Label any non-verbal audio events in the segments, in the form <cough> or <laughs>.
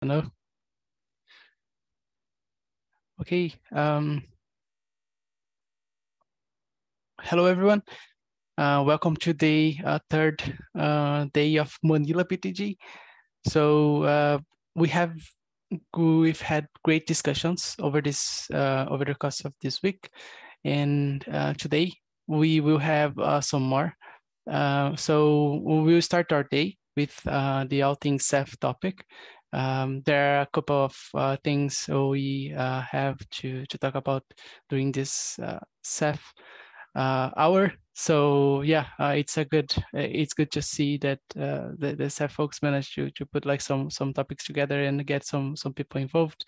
Hello. Okay. Um, hello, everyone. Uh, welcome to the uh, third uh, day of Manila PTG. So uh, we have we've had great discussions over this uh, over the course of this week, and uh, today we will have some more. so we will start our day with the all things Ceph topic. Um, there are a couple of uh, things we uh, have to, to talk about during this uh, Ceph uh, hour. So yeah, uh, it's a good it's good to see that uh, the, the Ceph folks managed to, to put like some some topics together and get some some people involved.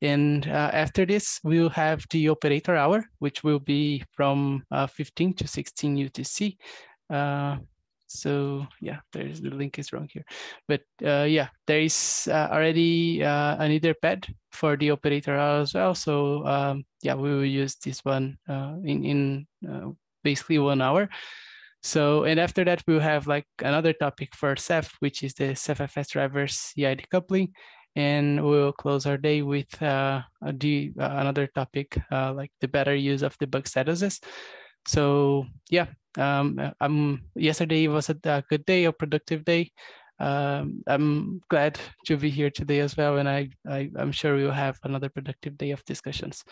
And after this, we'll have the operator hour, which will be from 15 to 16 UTC. So yeah, there's the link is wrong here, but uh, yeah, there is uh, already uh, an Etherpad for the operator as well. So um, yeah, we will use this one uh, in in uh, basically one hour. So and after that we'll have like another topic for Ceph, which is the CephFS drivers CI decoupling, and we'll close our day with uh, the another topic like the better use of the bug statuses. So yeah, um, I'm yesterday was a, good day, a productive day. Um, I'm glad to be here today as well, and I, I am sure we will have another productive day of discussions.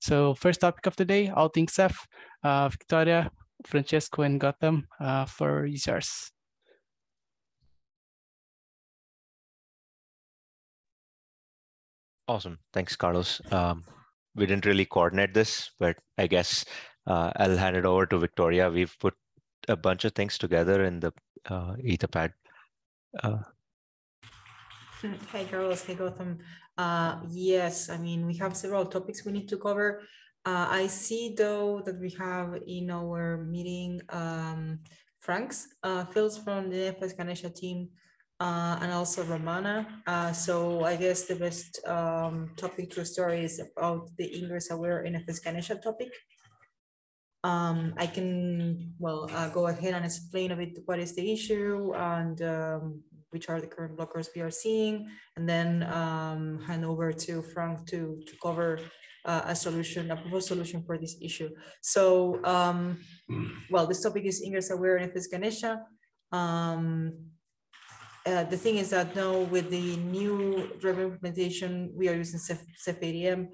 So first topic of the day, all things Ceph, uh, Victoria, Francesco, and Goutham uh, for yours. Awesome. Thanks, Carlos. Um, we didn't really coordinate this, but I guess uh, I'll hand it over to Victoria. We've put a bunch of things together in the uh, Etherpad. Uh, hey, Carlos. Hey, Goutham. Uh, yes, I mean, we have several topics we need to cover. Uh, I see, though, that we have in our meeting um, Frank's uh, Filz from the NFS Ganesha team uh, and also Ramana. Uh, so I guess the best um, topic to start is about the Ingress Aware NFS Ganesha topic. Um, I can, well, uh, go ahead and explain a bit what is the issue and um, which are the current blockers we are seeing, and then um, hand over to Frank to, to cover uh, a solution, a proposed solution for this issue. So, um, well, this topic is Ingress Aware NFS Ganesha. Um, uh, the thing is that now with the new driver implementation, we are using Ceph ADM.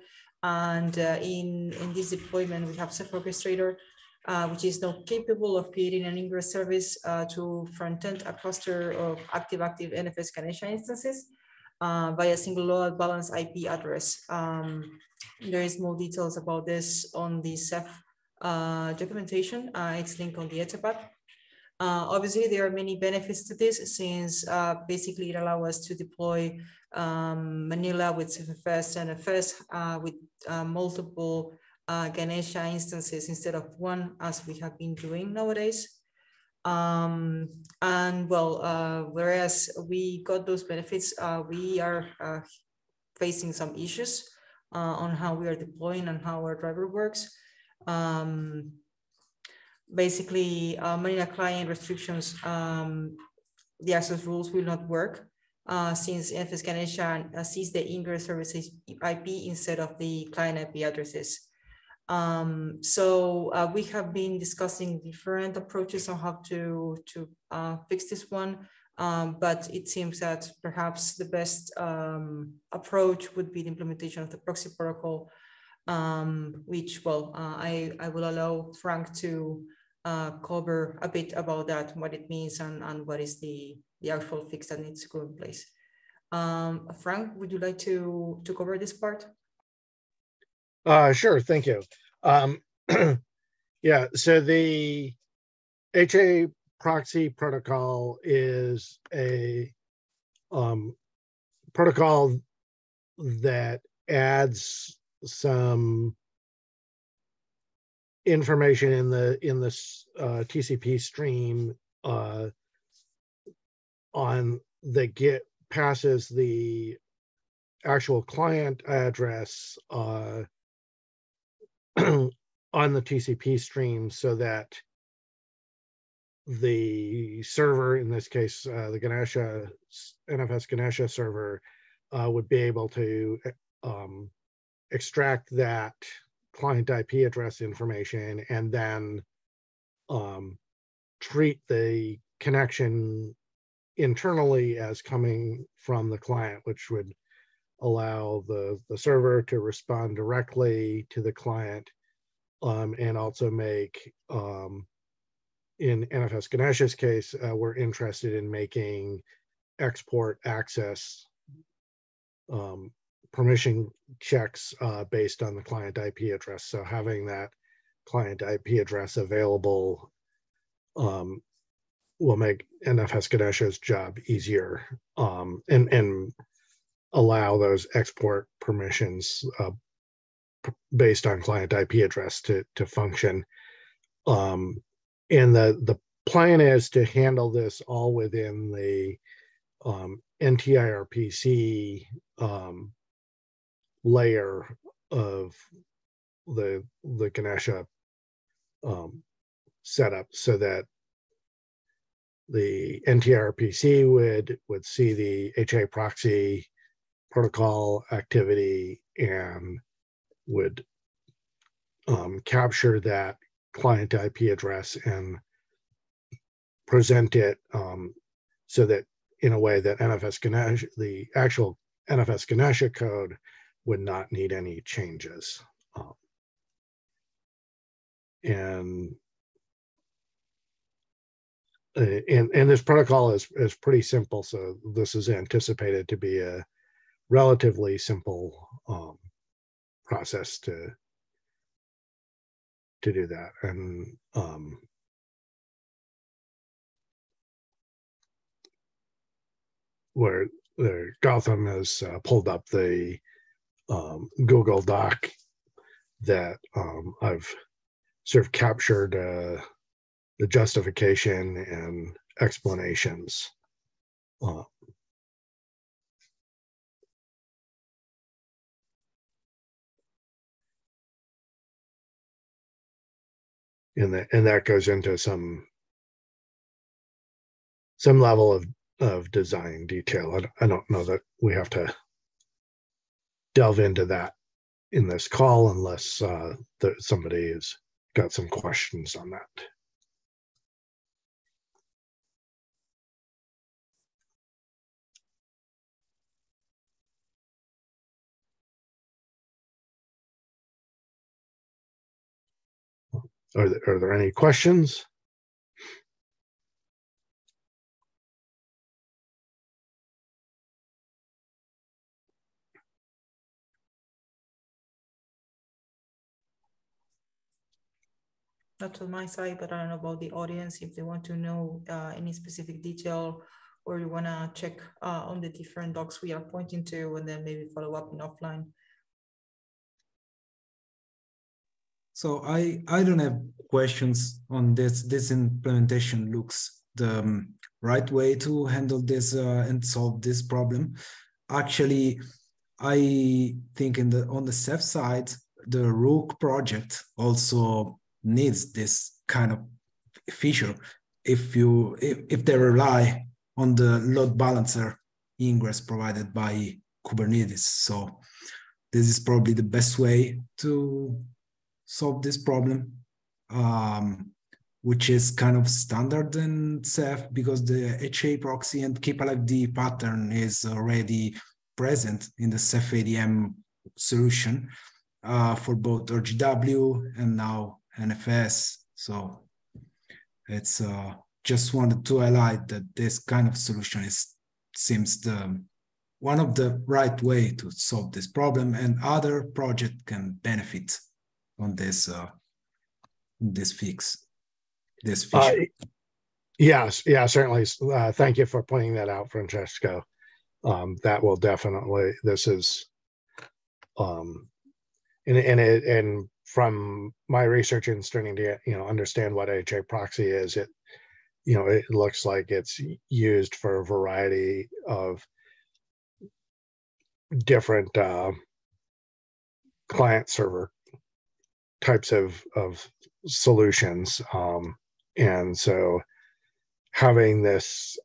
And uh, in, in this deployment, we have Ceph Orchestrator, uh, which is now capable of creating an ingress service uh, to front-end a cluster of active-active NFS Ganesha instances uh, by a single load balance IP address. Um, there is more details about this on the Ceph uh, documentation. Uh, it's linked on the Etherpad. Uh, obviously, there are many benefits to this since uh, basically it allows us to deploy um, Manila with CephFS NFS uh, with uh, multiple uh, Ganesha instances instead of one as we have been doing nowadays. Um, and well, uh, whereas we got those benefits, we are facing some issues on how we are deploying and how our driver works. Um, basically uh, Manila client restrictions, um, the access rules will not work uh, since NFS Ganesha uh, sees the ingress services IP instead of the client IP addresses. Um, so uh, we have been discussing different approaches on how to, to uh, fix this one, um, but it seems that perhaps the best um, approach would be the implementation of the proxy protocol, um, which, well, uh, I, I will allow Frank to uh, cover a bit about that, what it means and, and what is the, the actual fix that needs to go in place. Um, Frank, would you like to, to cover this part? Uh, sure, thank you. Um, <clears throat> yeah, so the HA proxy protocol is a um, protocol that adds some information in the in this uh, TCP stream uh, on the get passes the actual client address uh, <clears throat> on the TCP stream so that the server, in this case, uh, the Ganesha NFS Ganesha server, uh, would be able to um, extract that client IP address information and then um, treat the connection internally as coming from the client, which would allow the, the server to respond directly to the client um, and also make, um, in NFS Ganesha's case, uh, we're interested in making export access um, permission checks uh, based on the client IP address. So having that client IP address available um, will make NFS Ganesha's job easier um, and, and allow those export permissions uh, based on client IP address to, to function. Um, and the, the plan is to handle this all within the um, NTIRPC um, layer of the the Ganesha um, setup so that the NTIRPC would would see the HA proxy protocol activity and would um, capture that client IP address and present it um, so that in a way that NFS Ganesha, the actual NFS Ganesha code would not need any changes. Um, and uh, and and this protocol is is pretty simple. So this is anticipated to be a relatively simple um, process to to do that. And um, where the Goutham has uh, pulled up the um, Google Doc that um, I've sort of captured uh, the justification and explanations. Uh, and that and that goes into some some level of of design detail. I, I don't know that we have to delve into that in this call unless uh, that somebody has got some questions on that. Are there, are there any questions? Not on my side, but I don't know about the audience if they want to know uh, any specific detail or you want to check uh, on the different docs we are pointing to and then maybe follow up in offline. So I I don't have questions on this. This implementation looks the um, right way to handle this uh, and solve this problem. Actually, I think in the on the Ceph side, the Rook project also needs this kind of feature if you if, if they rely on the load balancer ingress provided by Kubernetes. So this is probably the best way to solve this problem, um, which is kind of standard in Ceph because the HA proxy and keepalive D pattern is already present in the Ceph ADM solution uh, for both RGW and now NFS. So it's uh, just wanted to highlight that this kind of solution is seems the one of the right way to solve this problem, and other project can benefit on this uh, this fix this Uh, feature. yes, yeah, certainly. Uh, thank you for pointing that out, Francesco. Um, that will definitely. This is, um, and and it and from my research and starting to you know understand what HA proxy is, it you know it looks like it's used for a variety of different uh, client server types of of solutions, um, and so having this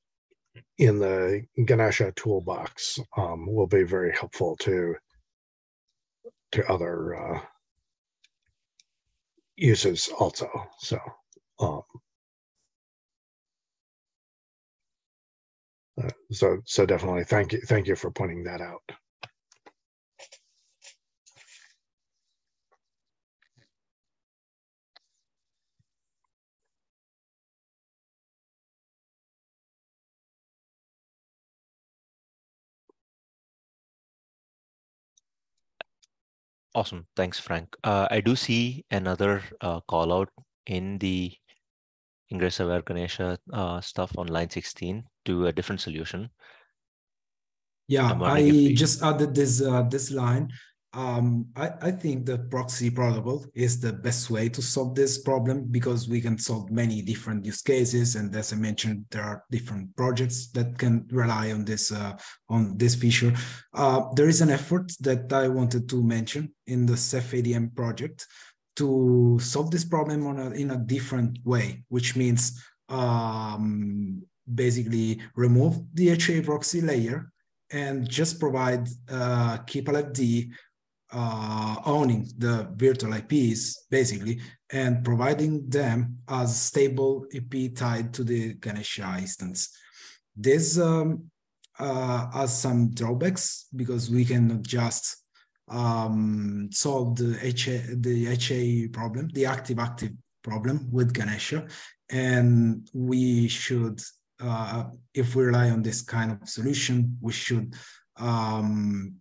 in the Ganesha toolbox um, will be very helpful to to other uh, uses also. So um, uh, so so definitely thank you thank you for pointing that out. Awesome. Thanks, Frank. Uh, I do see another uh, call out in the Ingress Aware Ganesha uh, stuff on line 16 to a different solution. Yeah, I we- just added this uh, this line. Um, I, I think the proxy protocol is the best way to solve this problem because we can solve many different use cases. And as I mentioned, there are different projects that can rely on this uh, on this feature. Uh, there is an effort that I wanted to mention in the Ceph ADM project to solve this problem on a, in a different way, which means um, basically remove the HA proxy layer and just provide uh, keepalived uh, owning the virtual IPs basically and providing them as stable IP tied to the Ganesha instance. This um, uh, has some drawbacks because we cannot just um, solve the HA, the HA problem, the active-active problem with Ganesha, and we should, uh, if we rely on this kind of solution, we should um,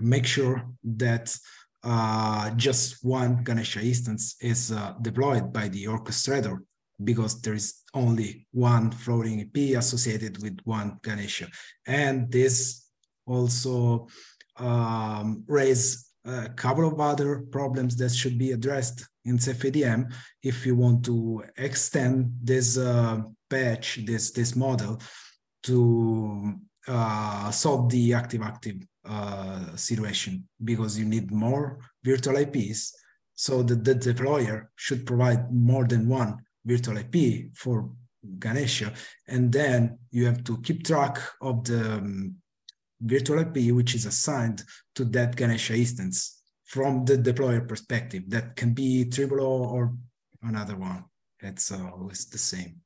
make sure that uh, just one Ganesha instance is uh, deployed by the orchestrator because there is only one floating IP associated with one Ganesha. And this also um, a couple of other problems that should be addressed in CephADM if you want to extend this uh, patch, this, this model to uh, solve the active-active uh, situation because you need more virtual IPs. So the, the deployer should provide more than one virtual IP for Ganesha. And then you have to keep track of the um, virtual IP, which is assigned to that Ganesha instance from the deployer perspective. That can be triple or another one. It's always the same.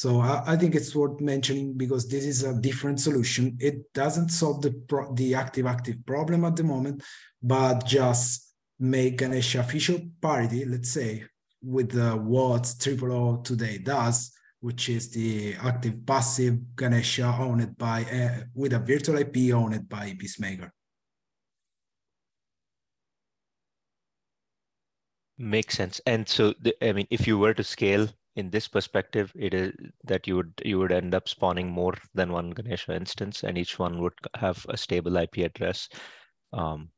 So I, I, think it's worth mentioning because this is a different solution. It doesn't solve the pro, the active-active problem at the moment, but just make Ganesha official parity, let's say, with what TripleO today does, which is the active passive Ganesha owned by uh, with a virtual IP owned by Pacemaker. Makes sense. And so, the, I mean, if you were to scale in this perspective, it is that you would you would end up spawning more than one Ganesha instance, and each one would have a stable IP address um,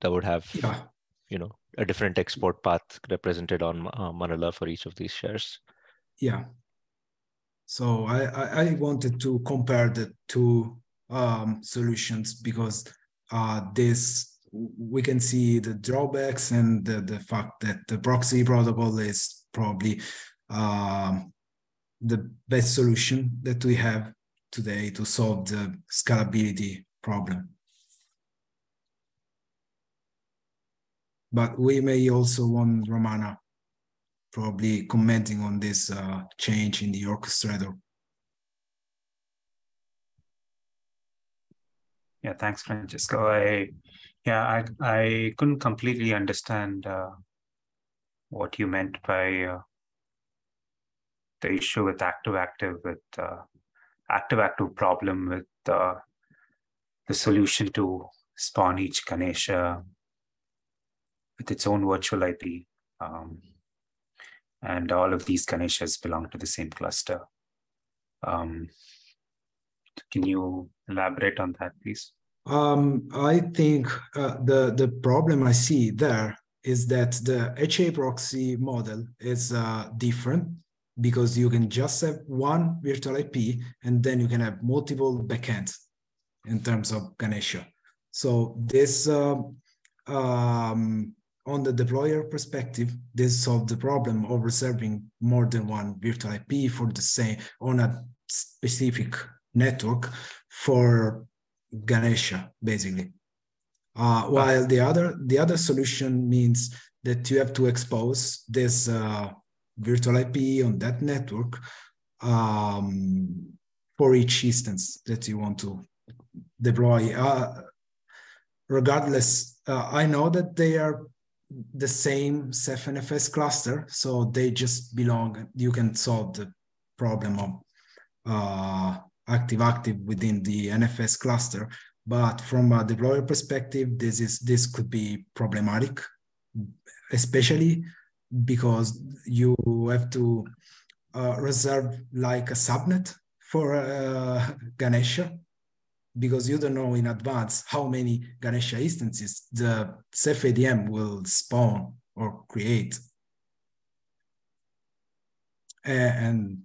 that would have, yeah. you know, a different export path represented on uh, Manila for each of these shares. Yeah. So I, I, I wanted to compare the two um, solutions because uh, this we can see the drawbacks and the, the fact that the proxy protocol is probably um, the best solution that we have today to solve the scalability problem. But we may also want Ramana probably commenting on this uh, change in the orchestrator. Yeah, thanks, Francesco. I yeah, I I couldn't completely understand uh, what you meant by uh, the issue with active active with uh, active active problem with uh, the solution to spawn each Ganesha with its own virtual IP. Um, and all of these Ganeshas belong to the same cluster. Um, can you elaborate on that, please? Um, I think uh, the the problem I see there is that the HA proxy model is uh, different because you can just have one virtual IP and then you can have multiple backends in terms of Ganesha. So this, uh, um, on the deployer perspective, this solved the problem of reserving more than one virtual IP for the same on a specific network for Ganesha, basically. Uh, while the other the other solution means that you have to expose this uh, virtual IP on that network um, for each instance that you want to deploy. Uh, regardless, uh, I know that they are the same Ceph NFS cluster, so they just belong. You can solve the problem of uh, active-active within the NFS cluster. But from a deployer perspective, this is this could be problematic, especially because you have to uh, reserve like a subnet for uh, Ganesha because you don't know in advance how many Ganesha instances the Ceph ADM will spawn or create. And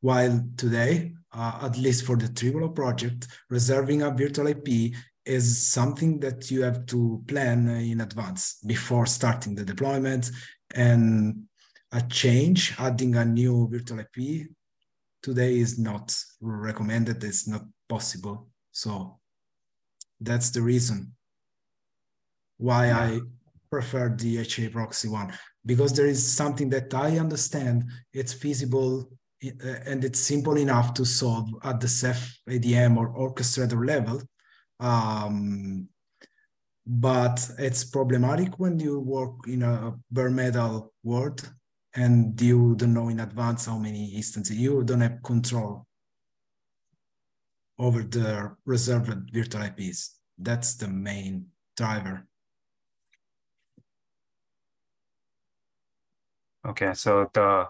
while today, uh, at least for the TripleO project, reserving a virtual IP is something that you have to plan in advance before starting the deployment and a change, adding a new virtual IP today is not recommended, it's not possible. So that's the reason why yeah. I prefer the HA proxy one, because there is something that I understand it's feasible uh, and it's simple enough to solve at the Ceph ADM or orchestrator level. Um, but it's problematic when you work in a bare metal world and you don't know in advance how many instances you don't have control over the reserved virtual IPs. That's the main driver. Okay, so the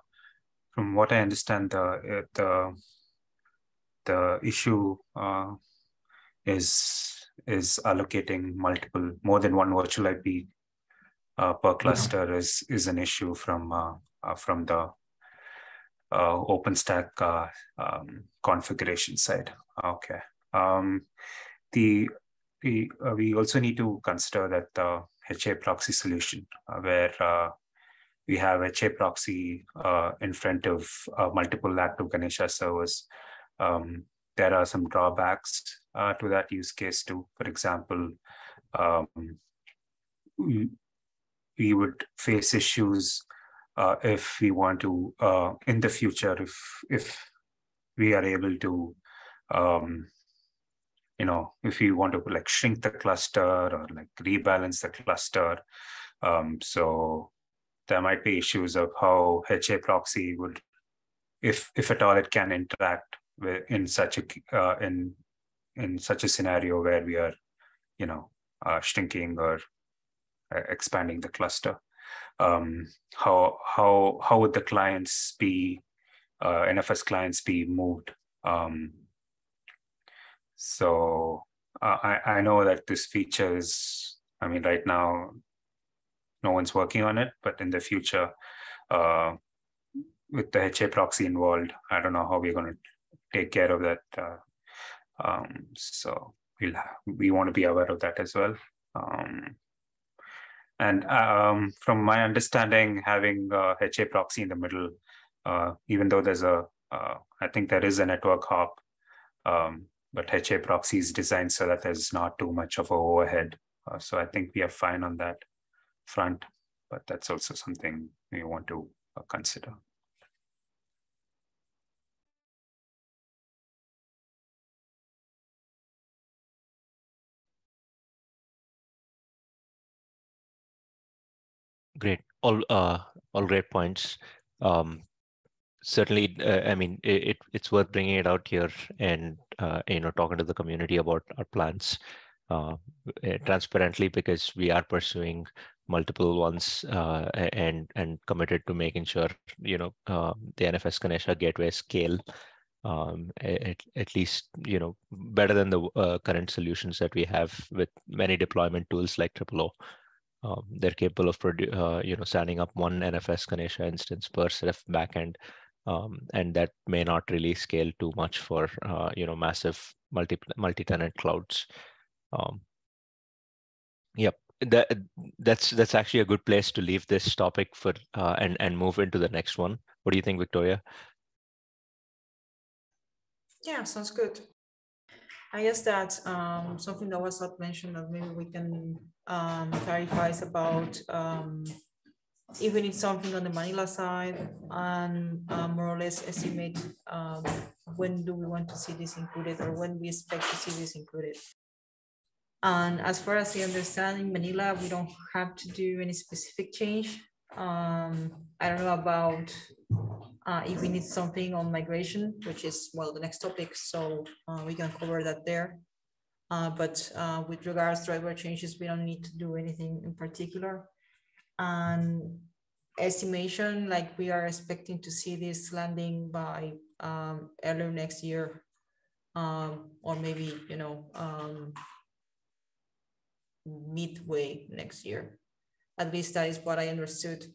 from what I understand, the the the issue uh, is is allocating multiple more than one virtual IP uh, per cluster yeah. is is an issue from uh, uh from the uh, OpenStack uh, um, configuration side. Okay. Um, the we we also need to consider that the HA proxy solution where we have HA proxy uh, in front of uh, multiple active Ganesha servers. Um, there are some drawbacks uh, to that use case too. For example, um, we, would face issues uh, if we want to, uh, in the future, if if we are able to, um, you know, if we want to like shrink the cluster or like rebalance the cluster. Um, so there might be issues of how HA proxy would, if if at all, it can interact in such a uh, in in such a scenario where we are, you know, uh, shrinking or uh, expanding the cluster. Um, how how how would the clients be uh, NFS clients be moved? Um, so I I know that this feature is I mean right now no one's working on it, but in the future, uh, with the HA proxy involved, I don't know how we're going to take care of that. Uh, um, so we'll we want to be aware of that as well. Um, and um, from my understanding, having uh, HA proxy in the middle, uh, even though there's a, uh, I think there is a network hop, um, but HA proxy is designed so that there's not too much of a overhead. Uh, so I think we are fine on that front, but that's also something we want to uh, consider. Great. All uh, all great points. Um, certainly, uh, I mean, it, it's worth bringing it out here and uh, you know talking to the community about our plans uh, eh, transparently because we are pursuing multiple ones uh, and and committed to making sure you know uh, the NFS Ganesha gateway scale um, at, at least you know better than the uh, current solutions that we have with many deployment tools like TripleO. Um, they're capable of uh, you know standing up one NFS Ganesha instance per Ceph backend, um, and that may not really scale too much for uh, you know massive multi multi-tenant clouds. Um, yep that that's that's actually a good place to leave this topic for uh, and and move into the next one. What do you think, Victoria? Yeah, sounds good. I guess that um, something that was not mentioned that maybe we can um, clarify is about um, even if something on the Manila side and uh, more or less estimate um, when do we want to see this included or when we expect to see this included. And as far as the understanding, Manila, we don't have to do any specific change. Um, I don't know about uh, if we need something on migration, which is, well, the next topic, so uh, we can cover that there. Uh, but uh, with regards to driver changes, we don't need to do anything in particular. And estimation, like we are expecting to see this landing by um, early next year, um, or maybe, you know, um, midway next year. At least that is what I understood.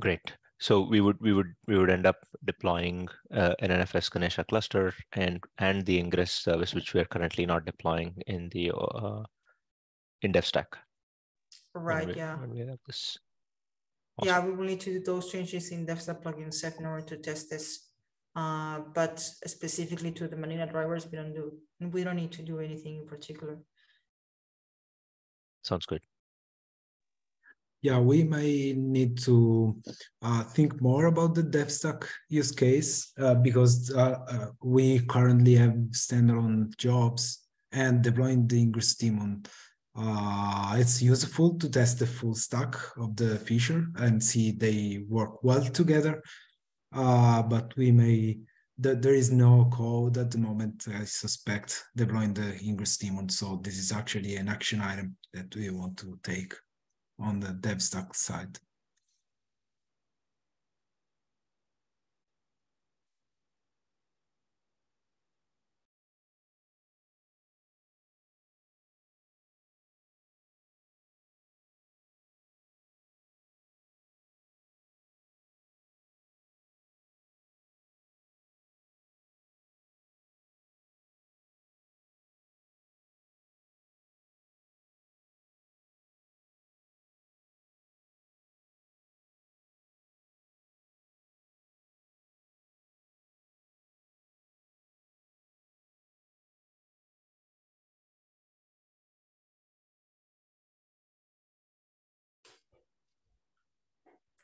Great. So we would we would we would end up deploying uh, an NFS Ganesha cluster and and the Ingress service, which we are currently not deploying in the uh, in DevStack. Right. we, yeah. When we this. Awesome. Yeah, we will need to do those changes in devstack-plugin-ceph in order to test this. Uh, but specifically to the Manila drivers, we don't do we don't need to do anything in particular. Sounds good yeah, we may need to uh, think more about the DevStack use case uh, because uh, uh we currently have standalone jobs and deploying the Ingress daemon. Uh, it's useful to test the full stack of the feature and see they work well together. Uh, but we may, the, there is no code at the moment, I suspect, deploying the Ingress daemon. So this is actually an action item that we want to take on the DevStack side.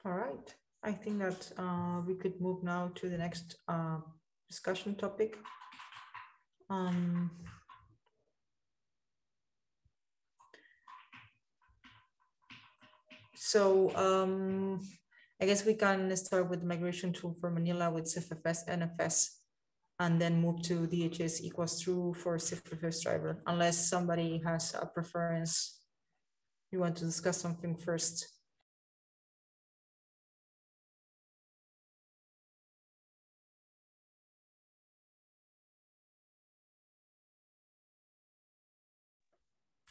All right. I think that uh, we could move now to the next uh, discussion topic. Um, so um, I guess we can start with the migration tool for Manila with CephFS NFS and then move to DHS equals true for CephFS driver, unless somebody has a preference. You want to discuss something first?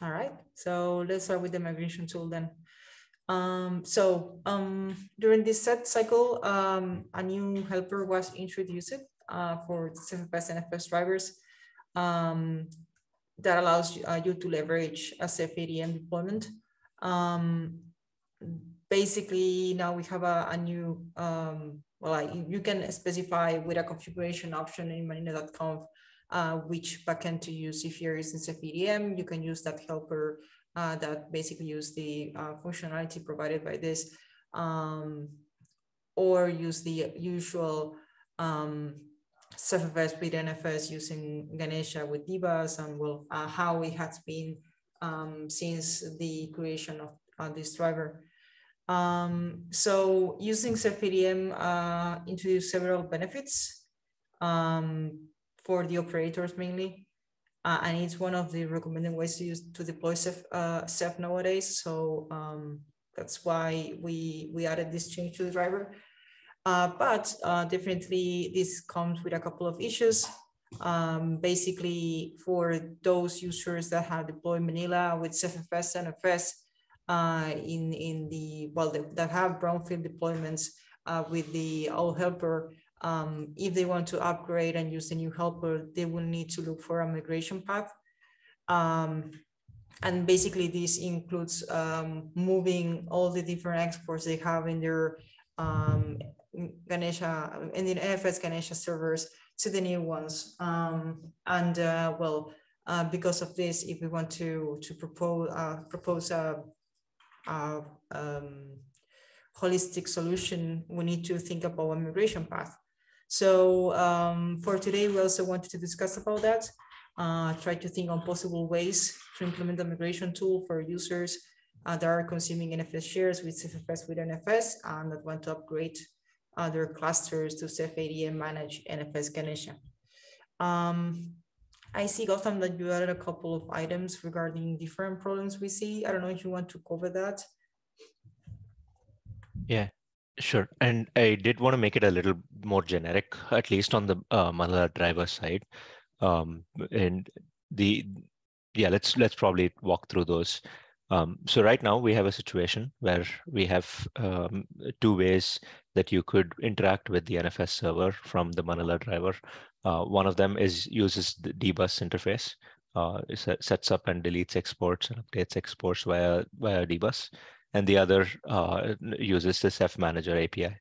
All right, so let's start with the migration tool then. Um, so um, during this Zed cycle, um, a new helper was introduced uh, for CephFS NFS drivers um, that allows uh, you to leverage a CephADM deployment. Um, basically, now we have a, a new, um, well, you can specify with a configuration option in manila.conf uh, which backend to use. If you're using CephADM, you can use that helper uh, that basically use the uh, functionality provided by this, um, or use the usual um, CephFS with NFS using Ganesha with dbus and well, uh, how it has been um, since the creation of this driver. Um, so using CephADM uh, introduced several benefits. Um, for the operators mainly. Uh, and it's one of the recommended ways to use to deploy Ceph, uh, Ceph nowadays. So um, that's why we, we added this change to the driver. Uh, but uh, definitely this comes with a couple of issues. Um, basically, for those users that have deployed Manila with CephFS NFS uh, in, in the, well, that have brownfield deployments uh, with the old helper, um, if they want to upgrade and use the new helper, they will need to look for a migration path. Um, and basically this includes um, moving all the different exports they have in their um, Ganesha in the NFS Ganesha servers to the new ones. Um, and uh, well, uh, because of this, if we want to to propose uh, propose a, a um, holistic solution, we need to think about a migration path. So um, for today, we also wanted to discuss about that. Uh, try to think on possible ways to implement the migration tool for users uh, that are consuming NFS shares with CephFS with NFS and that want to upgrade other clusters to Ceph ADM manage NFS Ganesha. Um, I see, Goutham, that you added a couple of items regarding different problems we see. I don't know if you want to cover that. Yeah, sure. And I did want to make it a little more generic, at least on the uh, Manila driver side. Um, and the yeah, let's let's probably walk through those. Um, so right now we have a situation where we have um, two ways that you could interact with the NFS server from the Manila driver. Uh, one of them is uses the dbus interface. Uh, it sets up and deletes exports and updates exports via via dbus, and the other uh, uses the Ceph Manager API.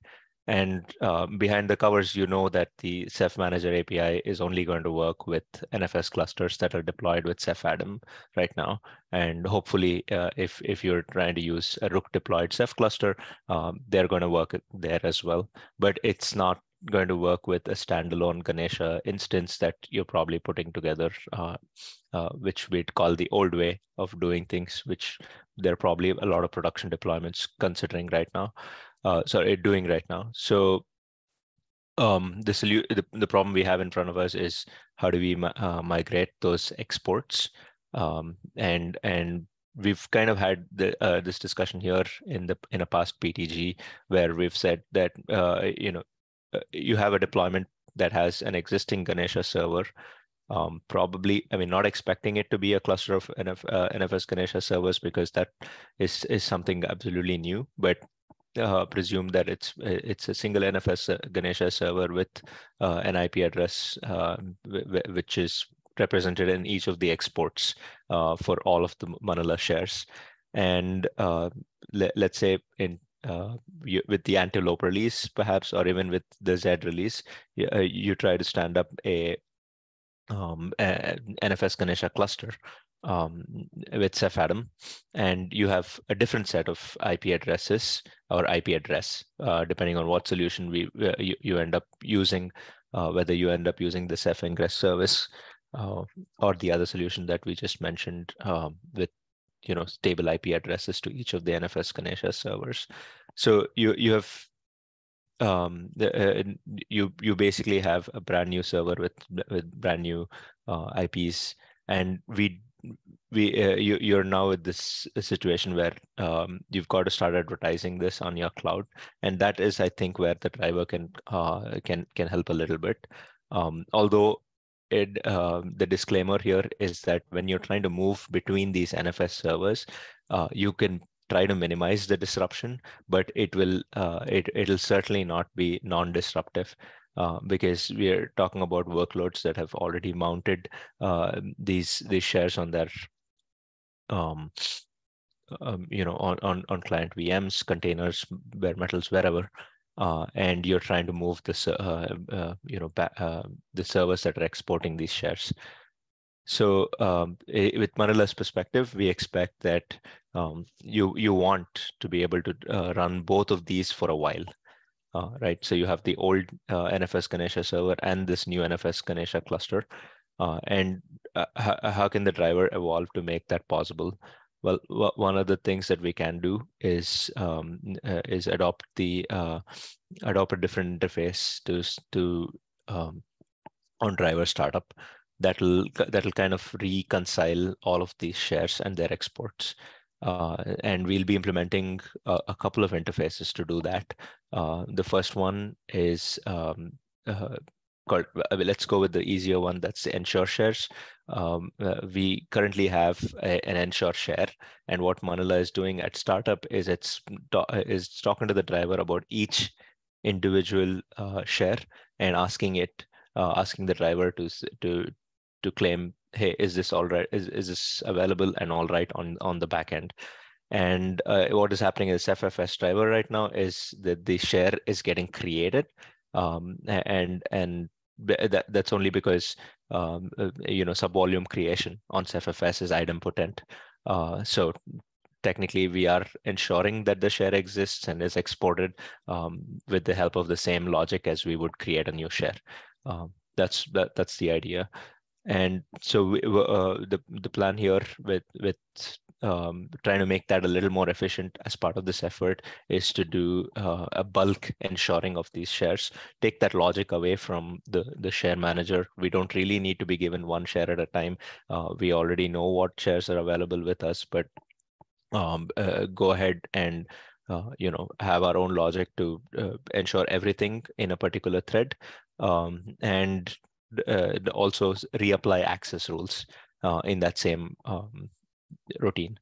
And uh, behind the covers, you know that the Ceph Manager API is only going to work with NFS clusters that are deployed with Ceph ADM right now. And hopefully, uh, if, if you're trying to use a Rook deployed Ceph cluster, um, they're going to work there as well. But it's not going to work with a standalone Ganesha instance that you're probably putting together, uh, uh, which we'd call the old way of doing things, which there are probably a lot of production deployments considering right now uh, sorry, doing right now. So um, the, solu- the, the problem we have in front of us is how do we uh, migrate those exports? Um, and and we've kind of had the, uh, this discussion here in the in a past PTG where we've said that uh, you know you have a deployment that has an existing Ganesha server. Um, probably, I mean, not expecting it to be a cluster of NF, uh, NFS Ganesha servers because that is is something absolutely new. But uh, presume that it's it's a single NFS uh, Ganesha server with uh, an IP address uh, which is represented in each of the exports uh, for all of the Manila shares. And uh, le let's say in you, with the antelope release, perhaps, or even with the Z release, you, you try to stand up a um, a NFS Ganesha cluster um, with Ceph ADM, and you have a different set of IP addresses or IP address, uh, depending on what solution we uh, you, you, end up using, uh, whether you end up using the Ceph Ingress service uh, or the other solution that we just mentioned um, with you know stable IP addresses to each of the NFS Ganesha servers. So you you have um, the, uh, you you basically have a brand new server with with brand new uh, IPs, and we we uh, you you're now with this situation where um, you've got to start advertising this on your cloud, and that is, I think, where the driver can uh, can can help a little bit. Um, although uh, the disclaimer here is that when you're trying to move between these NFS servers, uh, you can try to minimize the disruption, but it will uh, it it'll certainly not be non-disruptive. Uh, because we are talking about workloads that have already mounted uh, these these shares on their um, um, you know on, on on client VMs, containers, bare metals, wherever, uh, and you're trying to move this uh, uh, you know uh, the servers that are exporting these shares. So um, with Manila's perspective, we expect that um, you you want to be able to run both of these for a while uh, right? So you have the old uh, NFS Ganesha server and this new NFS Ganesha cluster. Uh, and uh, how, how can the driver evolve to make that possible? Well, one of the things that we can do is um, uh, is adopt the uh, adopt a different interface to to um, on driver startup that'll that'll kind of reconcile all of these shares and their exports uh, and we'll be implementing a, a, couple of interfaces to do that. Uh, the first one is um, uh, called, uh, let's go with the easier one, that's the ensure shares. Um, uh, we currently have a, an ensure share, and what Manila is doing at startup is it's is talking to the driver about each individual uh, share and asking it, asking the driver to to to claim hey is this all right is, is this available and all right on on the back end And uh, what is happening in this FFS driver right now is that the share is getting created, um, and and that, that's only because um, uh, you know subvolume creation on CephFS is idempotent. Uh, so technically we are ensuring that the share exists and is exported um, with the help of the same logic as we would create a new share. Um, that's that, that's the idea. And so we, uh, the the plan here with with um, trying to make that a little more efficient as part of this effort is to do uh, a bulk ensuring of these shares. Take that logic away from the, the share manager. We don't really need to be given one share at a time. Uh, we already know what shares are available with us, but um, uh, go ahead and uh, you know have our own logic to uh, ensure everything in a particular thread um, and uh, also reapply access rules in that same um, routine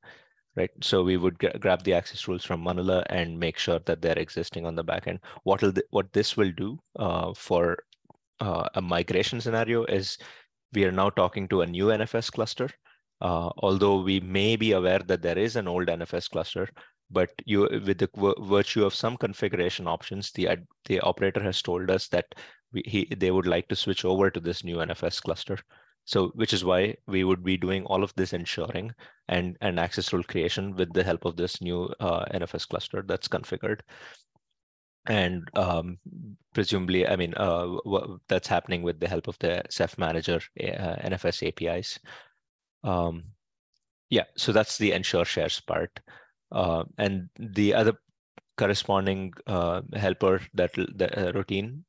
right? So we would grab the access rules from manila and make sure that they're existing on the backend what will th what this will do uh, for a migration scenario is we are now talking to a new nfs cluster. Uh, although we may be aware that there is an old NFS cluster, but you, with the virtue of some configuration options, the the operator has told us that we, he, they would like to switch over to this new NFS cluster. So, which is why we would be doing all of this ensuring and and access rule creation with the help of this new uh, NFS cluster that's configured. And um, presumably, I mean, uh, that's happening with the help of the Ceph Manager uh, NFS APIs. Um, yeah, so that's the ensure shares part. Uh, and the other corresponding uh, helper that the uh, routine,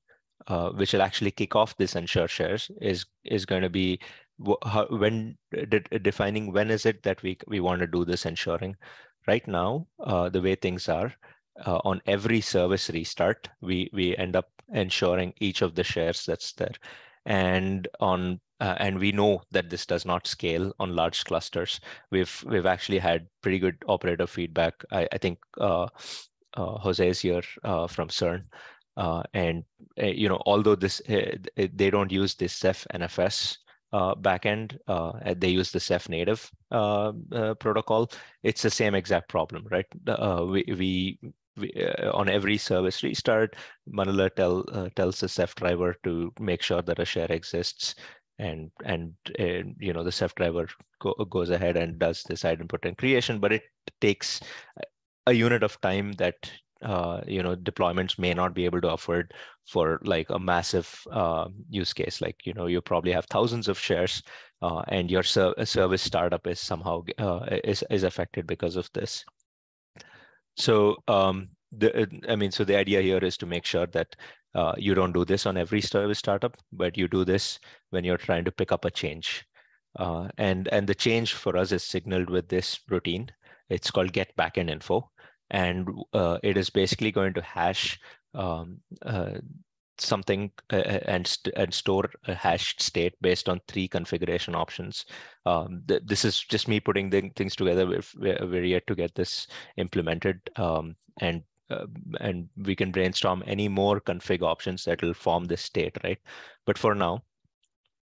uh, which will actually kick off this ensure shares, is is going to be how, when de defining when is it that we we want to do this ensuring. Right now, uh, the way things are, uh, on every service restart, we we end up ensuring each of the shares that's there, and on uh, and we know that this does not scale on large clusters. We've we've actually had pretty good operator feedback. I, I think uh, uh, Jose is here from CERN, uh, and uh, you know although this they don't use this Ceph NFS backend, they use the Ceph native protocol. It's the same exact problem, right? we we we, uh, on every service restart, Manila tell, uh, tells the Ceph driver to make sure that a share exists and and uh, you know the Ceph driver go, goes ahead and does this idempotent creation but it takes a unit of time that uh, you know deployments may not be able to afford for like a massive uh, use case like you know you probably have thousands of shares uh, and your ser service startup is somehow uh, is, is affected because of this so um, the, I mean, so the idea here is to make sure that uh, you don't do this on every service startup, but you do this when you're trying to pick up a change. Uh, and, and the change for us is signaled with this routine. It's called get back backend info. And uh, it is basically going to hash um, uh, something uh, uh, and, st and store a hashed state based on three configuration options. Um, th this is just me putting the things together. We're, we're yet to get this implemented. Um, and uh, and we can brainstorm any more config options that will form this state, right? But for now,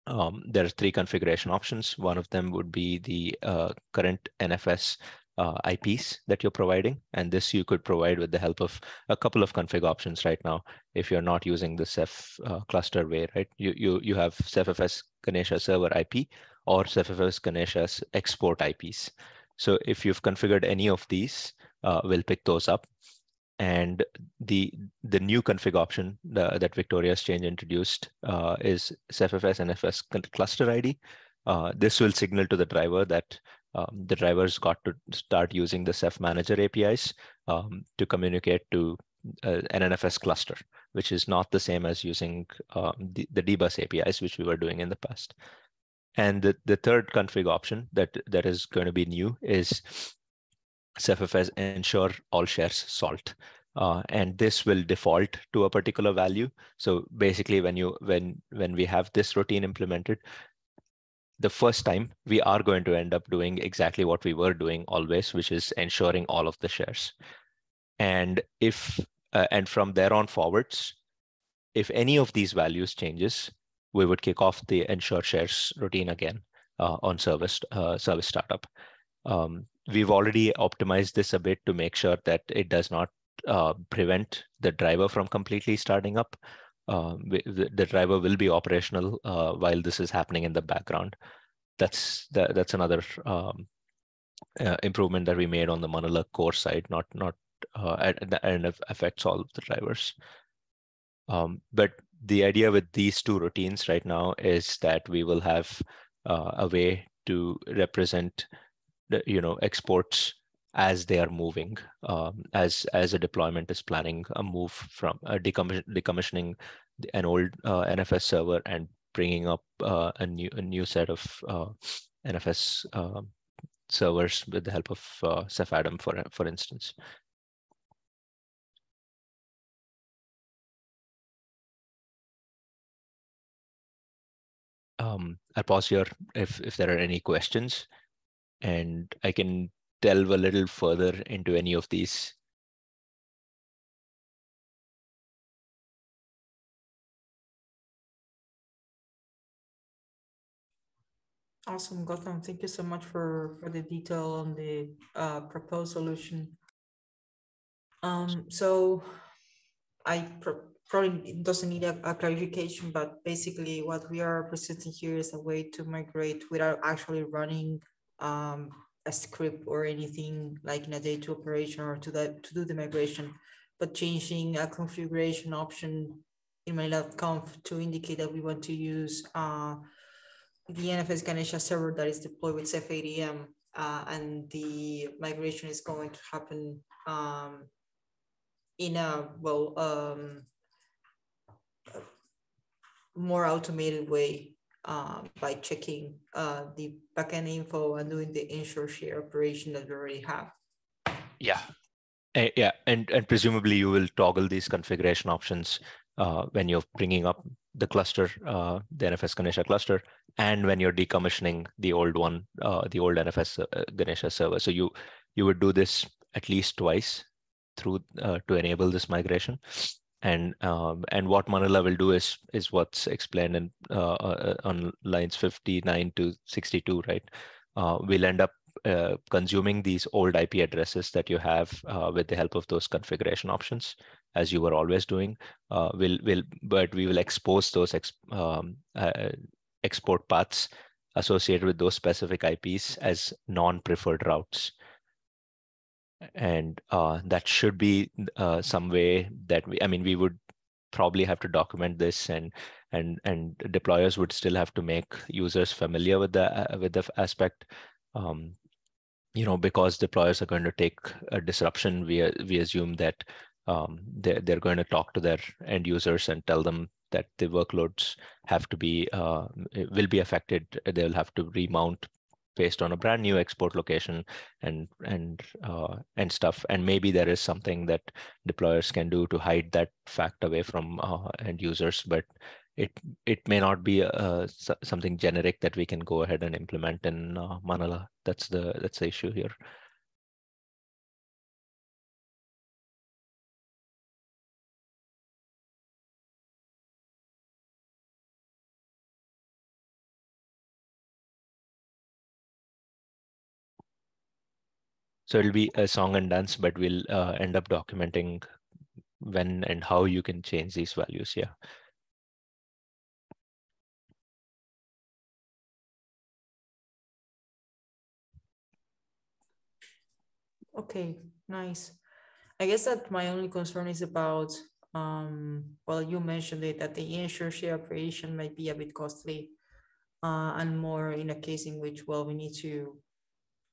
um, there are three configuration options. One of them would be the uh, current NFS uh, IPs that you're providing. And this you could provide with the help of a couple of config options right now. If you're not using the Ceph uh, cluster way, right? You, you, you have CephFS Ganesha server IP or CephFS Ganesha's export IPs. So if you've configured any of these, uh, we'll pick those up and the the new config option that Victoria's change introduced uh, is CephFS NFS cluster ID. Uh, this will signal to the driver that um, the drivers got to start using the Ceph Manager APIs um, to communicate to uh, an NFS cluster, which is not the same as using um, the, the dbus APIs, which we were doing in the past. And the, the third config option that, that is going to be new is CephFS ensure all shares salt. Uh, and this will default to a particular value. So basically, when you when when we have this routine implemented, the first time we are going to end up doing exactly what we were doing always, which is ensuring all of the shares. And if uh, and from there on forwards, if any of these values changes, we would kick off the ensure shares routine again uh, on service uh, service startup. Um, we've already optimized this a bit to make sure that it does not uh, prevent the driver from completely starting up. Uh, the, the, driver will be operational uh, while this is happening in the background. That's that, that's another um, uh, improvement that we made on the Manila core side, not not and it affects all of the drivers. Um, but the idea with these two routines right now is that we will have uh, a way to represent the, you know exports as they are moving um, as as a deployment is planning a move from uh, decommission, decommissioning an old uh, NFS server and bringing up uh, a new a new set of uh, NFS um, servers with the help of uh, CephADM for for instance. Um, I'll pause here if if there are any questions, and I can delve a little further into any of these. Awesome, Goutham. Thank you so much for, for the detail on the uh, proposed solution. Um, so I probably doesn't need a, a, clarification, but basically what we are presenting here is a way to migrate without actually running um, a script or anything like in a day to operation or to that to do the migration, but changing a configuration option in my .conf to indicate that we want to use uh, the NFS Ganesha server that is deployed with Ceph ADM, uh, and the migration is going to happen um, in a well um, more automated way uh, by checking uh, the backend info and doing the ensure share operation that we already have. Yeah, uh, yeah, and and presumably you will toggle these configuration options uh, when you're bringing up the cluster, uh, the NFS Ganesha cluster, and when you're decommissioning the old one, uh, the old NFS uh, Ganesha server. So you you would do this at least twice through uh, to enable this migration. And um, and what Manila will do is is what's explained in uh, on lines 59 to 62, right? we'll end up uh, consuming these old IP addresses that you have uh, with the help of those configuration options, as you were always doing. Uh, will but we will expose those ex, um, uh, export paths associated with those specific IPs as non-preferred routes. And uh, that should be uh, some way that we, I mean, we would probably have to document this and and and deployers would still have to make users familiar with the with the aspect um, you know, because deployers are going to take a disruption, we we assume that um, they're, they're going to talk to their end users and tell them that the workloads have to be uh, will be affected. They'll have to remount based on a brand new export location and and uh, and stuff. And maybe there is something that deployers can do to hide that fact away from uh, end users. But it it may not be uh, something generic that we can go ahead and implement in uh, Manila. That's the that's the issue here. So it'll be a song and dance, but we'll uh, end up documenting when and how you can change these values. Yeah. Okay, nice. I guess that my only concern is about, um, well, you mentioned it, that the ensure share operation might be a bit costly uh, and more in a case in which, well, we need to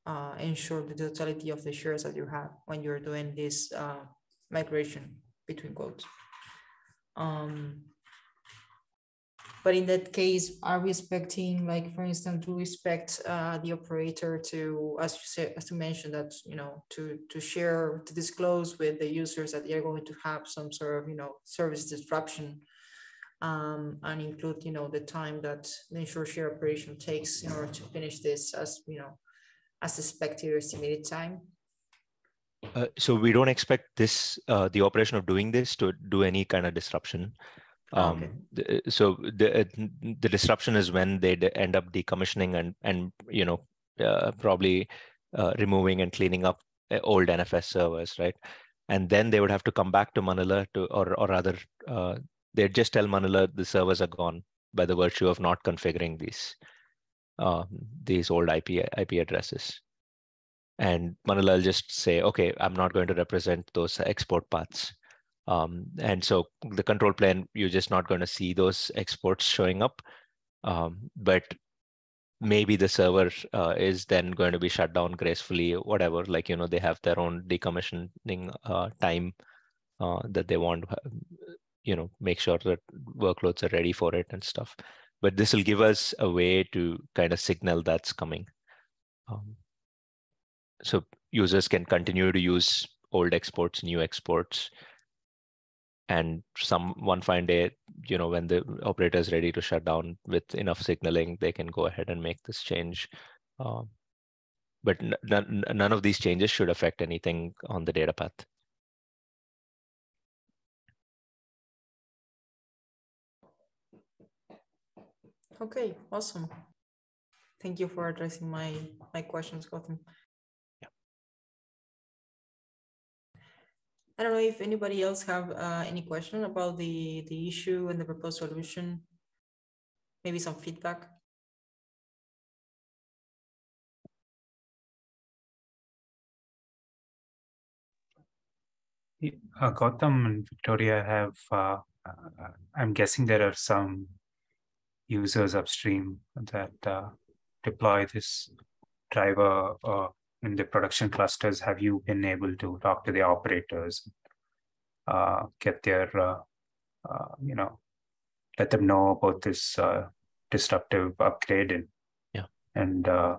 uh, ensure the totality of the shares that you have when you're doing this uh, migration between quotes. Um, but in that case, are we expecting, like, for instance, do we expect uh, the operator to, as you said, as you mentioned, that you know, to to share, to disclose with the users that they are going to have some sort of, you know, service disruption, um, and include, you know, the time that the ensure share operation takes in order to finish this, as you know, as expected or estimated time. Uh, so we don't expect this, uh, the operation of doing this to do any kind of disruption. Ah, um, okay. so the the disruption is when they end up decommissioning and and you know uh, probably uh, removing and cleaning up uh, old NFS servers, right? And then they would have to come back to Manila to, or or rather, uh, they'd just tell Manila the servers are gone by the virtue of not configuring these uh, these old IP IP addresses. And Manila will just say, okay, I'm not going to represent those export paths. Um, and so the control plane, you're just not going to see those exports showing up. Um, but maybe the server uh, is then going to be shut down gracefully, whatever. Like, you know, they have their own decommissioning uh, time uh, that they want, you know, make sure that workloads are ready for it and stuff. But this will give us a way to kind of signal that's coming. Um, so users can continue to use old exports, new exports, and some one fine day you know when the operator is ready to shut down with enough signaling they can go ahead and make this change. Um, but none, none of these changes should affect anything on the data path okay awesome thank you for addressing my my questions Goutham. Yeah. I don't know if anybody else have uh, any question about the, the issue and the proposed solution. Maybe some feedback. Uh, Goutham and Victoria have, uh, uh, I'm guessing there are some users upstream that uh, deploy this driver uh, in the production clusters have you been able to talk to the operators, uh, get their, uh, uh, you know, let them know about this uh, disruptive upgrade and yeah, and uh,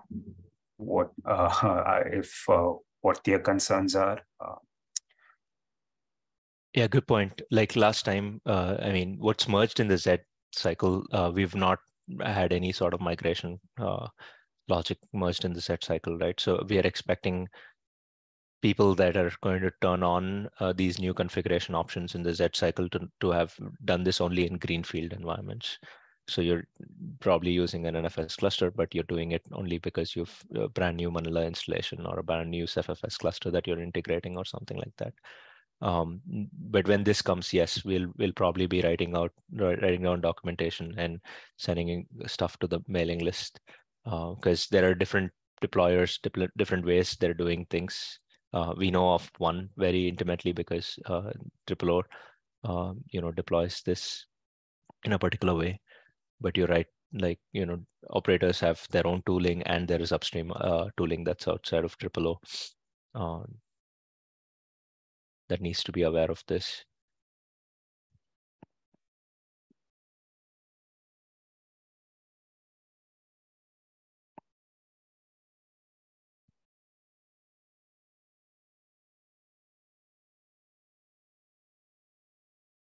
what <laughs> uh, if what their concerns are. yeah, good point. Like last time, I mean, what's merged in the Zed cycle, uh, we've not had any sort of migration uh, logic merged in the Zed cycle, right? So we are expecting people that are going to turn on uh, these new configuration options in the Zed cycle to, to have done this only in greenfield environments. So you're probably using an NFS cluster, but you're doing it only because you've a brand new Manila installation or a brand new CephFS cluster that you're integrating or something like that. Um, but when this comes, yes, we'll we'll probably be writing out writing down documentation and sending stuff to the mailing list because uh, there are different deployers, different ways they're doing things. Uh, we know of one very intimately because uh, TripleO, uh, you know, deploys this in a particular way. But you're right, like you know, operators have their own tooling, and there is upstream uh, tooling that's outside of TripleO uh, that needs to be aware of this.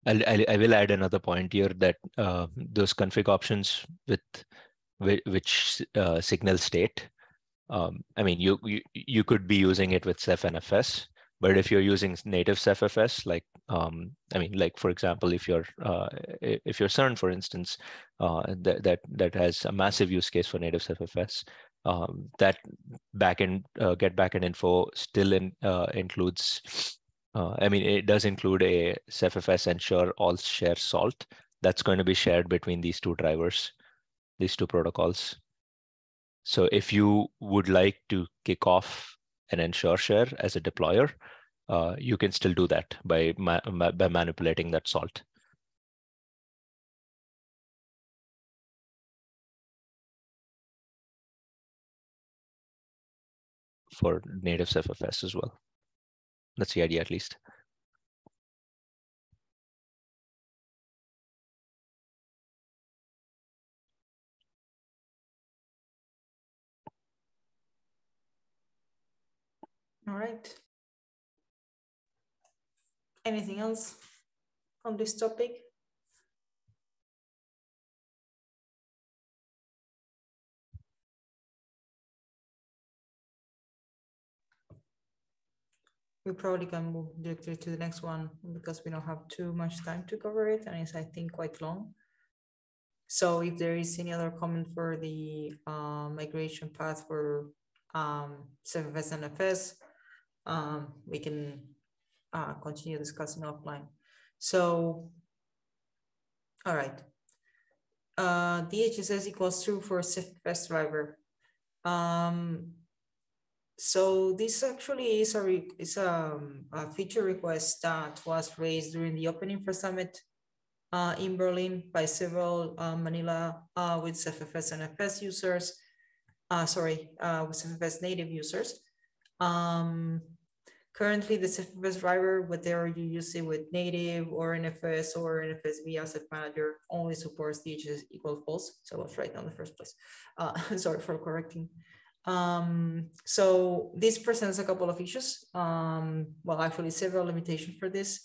I'll, I'll, I will add another point here that uh, those config options with which uh, signal state. Um, I mean, you, you you could be using it with CephNFS, but if you're using native CephFS, like um, I mean, like for example, if you're uh, if you're CERN, for instance, uh, that that that has a massive use case for native CephFS, um, that backend uh, get backend info still in, uh, includes uh, I mean, it does include a CephFS ensure all share salt. That's going to be shared between these two drivers, these two protocols. So if you would like to kick off an ensure share as a deployer, uh, you can still do that by, ma by manipulating that salt. For native CephFS as well. That's the idea, at least. All right. Anything else on this topic? we probably can move directly to the next one because we don't have too much time to cover it and it's I think quite long. So if there is any other comment for the uh, migration path for um, CephFS NFS, um, we can uh, continue discussing offline. So, all right. Uh, DHSS equals true for CephFS driver. Um, so this actually is a, is a, a, feature request that was raised during the Open Infra Summit uh, in Berlin by several uh, Manila uh, with CephFS NFS users, uh, sorry, uh, with CephFS native users. Um, currently, the CephFS driver, whether you use it with native or NFS or NFS via Asset Manager, only supports DHS equal false. So I was right on the first place. Uh, <laughs> sorry for correcting. Um, so this presents a couple of issues. Um, well, actually several limitations for this.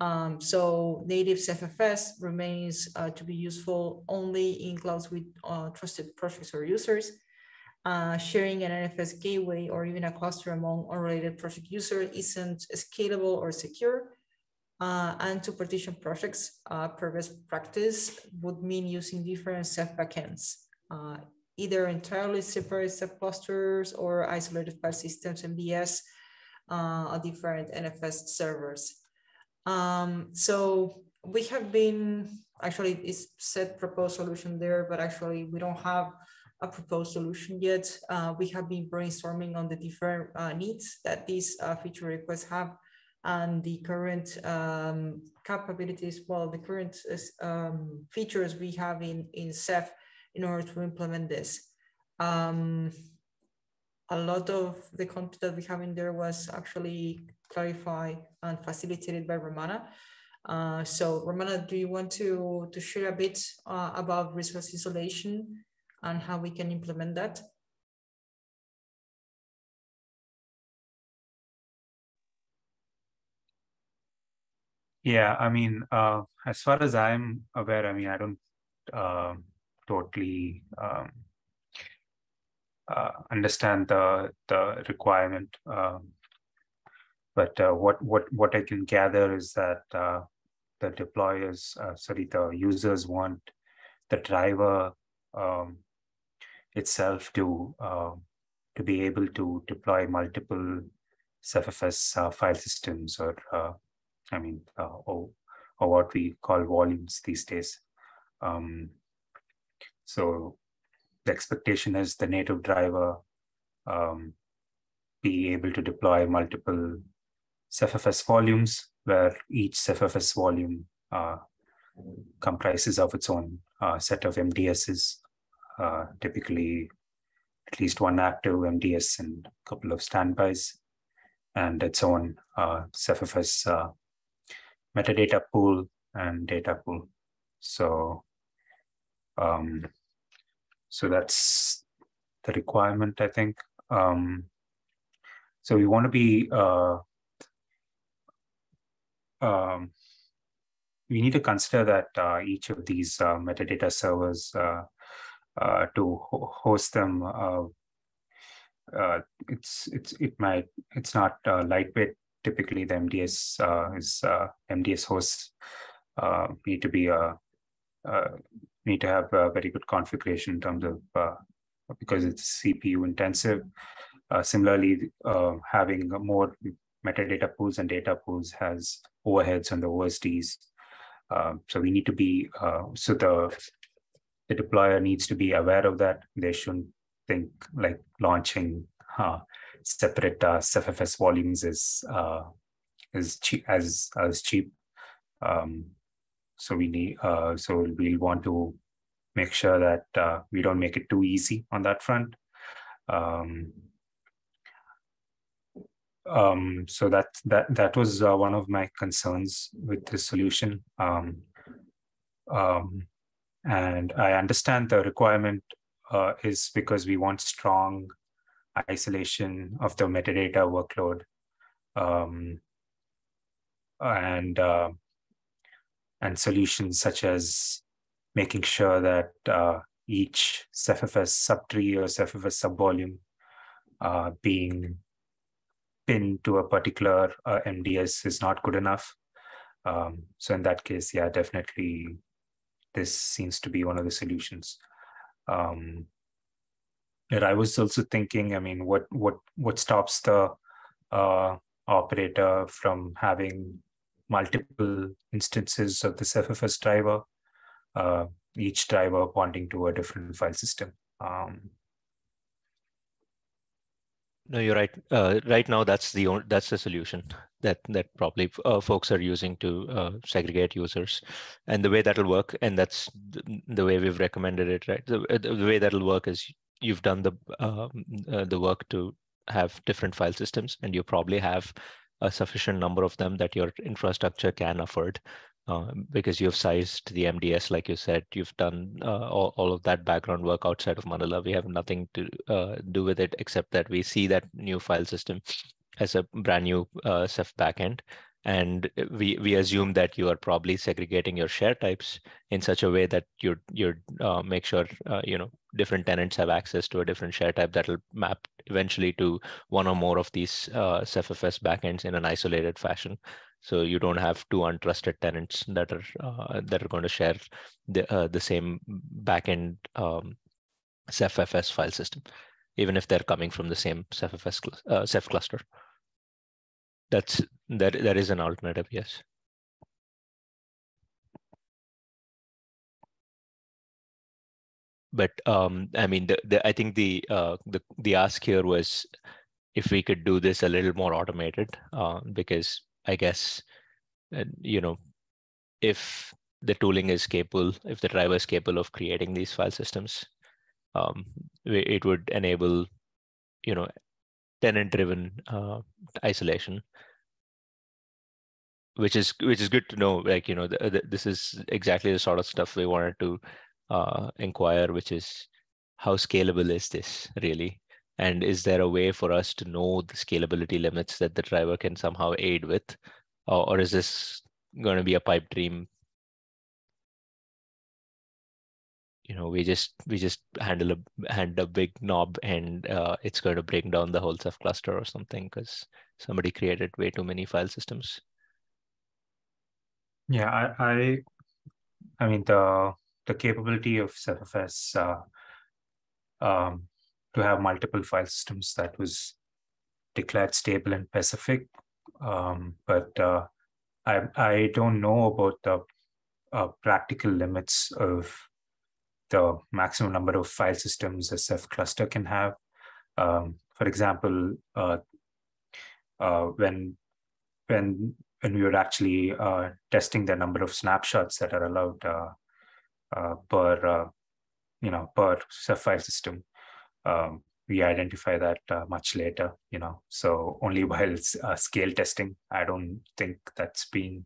Um, so native CephFS remains uh, to be useful only in clouds with uh, trusted projects or users. Uh, sharing an NFS gateway or even a cluster among unrelated project users isn't scalable or secure. Uh, and to partition projects uh, best practice would mean using different Ceph backends. Uh, either entirely separate subclusters or isolated file systems MDS uh, different NFS servers. Um, so we have been, actually it's said proposed solution there, but actually we don't have a proposed solution yet. Uh, we have been brainstorming on the different uh, needs that these uh, feature requests have and the current um, capabilities, well, the current um, features we have in, in Ceph in order to implement this. Um, a lot of the content that we have in there was actually clarified and facilitated by Ramana. Uh, so Ramana, do you want to, to share a bit uh, about resource isolation and how we can implement that? Yeah, I mean, uh, as far as I'm aware, I mean, I don't uh, totally um, uh, understand the the requirement. Um, but uh, what what what I can gather is that uh, the deployers, uh, sorry, the users want the driver um, itself to um, to be able to deploy multiple CephFS uh, file systems, or uh, I mean, or or what we call volumes these days. Um, so the expectation is the native driver um, be able to deploy multiple CephFS volumes where each CephFS volume uh, comprises of its own uh, set of MDSs, uh, typically at least one active MDS and a couple of standbys, and its own uh, uh, metadata pool and data pool. So um, so that's the requirement, I think. Um, so we want to be, uh, um, we need to consider that uh, each of these uh, metadata servers uh, uh, to ho host them, uh, it's it's it might it's not lightweight. Typically, the MDS is MDS hosts need to be need to have a very good configuration in terms of uh, because it's CPU intensive. Uh, similarly, uh, having more metadata pools and data pools has overheads on the OSDs. Um, so we need to be uh, so the the deployer needs to be aware of that. They shouldn't think like launching uh, separate uh, CephFS volumes is is cheap as as cheap. Um, so we need, uh, so we'll want to make sure that uh, we don't make it too easy on that front. Um, um, so that that that was uh, one of my concerns with this solution. Um, um, and I understand the requirement uh, is because we want strong isolation of the metadata workload. Um, and uh, and solutions such as making sure that uh, each CephFS subtree or CephFS subvolume uh, being pinned to a particular uh, MDS is not good enough. Um, so in that case, yeah, definitely this seems to be one of the solutions. Um, I was also thinking, I mean, what what what stops the uh, operator from having multiple instances of this FFS driver, uh, each driver pointing to a different file system. Um, no, you're right. Uh, right now, that's the only, that's the solution <laughs> that that probably uh, folks are using to uh, segregate users, and the way that'll work, and that's the, the way we've recommended it. Right, the, the way that'll work is you've done the um, uh, the work to have different file systems, and you probably have a sufficient number of them that your infrastructure can afford. Uh, because you've sized the MDS, like you said, you've done uh, all, all of that background work outside of Manila. We have nothing to uh, do with it except that we see that new file system as a brand new uh, Ceph backend. And we, we assume that you are probably segregating your share types in such a way that you you uh, make sure uh, you know different tenants have access to a different share type that will map eventually to one or more of these uh, CephFS backends in an isolated fashion. So you don't have two untrusted tenants that are uh, that are going to share the uh, the same backend um, CephFS file system, even if they're coming from the same CephFS uh, Ceph cluster. That's that that is an alternative, yes. But um, I mean, the, the I think the uh, the the ask here was if we could do this a little more automated, uh, because I guess, you know, if the tooling is capable, if the driver is capable of creating these file systems, um, it would enable, you know, tenant-driven uh, isolation, which is which is good to know. Like you know, this is exactly the sort of stuff we wanted to uh, inquire, which is how scalable is this really? And is there a way for us to know the scalability limits that the driver can somehow aid with? Or, or is this going to be a pipe dream? You know, we just we just handle a hand a big knob and uh, it's going to break down the whole Ceph cluster or something because somebody created way too many file systems. Yeah, I, I, I mean the the capability of CephFS uh, um, to have multiple file systems that was declared stable in Pacific. Um, but uh, I, I don't know about the uh, practical limits of the maximum number of file systems a Ceph cluster can have. Um, for example, uh, uh, when when when we were actually uh, testing the number of snapshots that are allowed uh, per you know per Ceph file system, um, we identify that uh, much later you know. So only while uh, scale testing i don't think that's been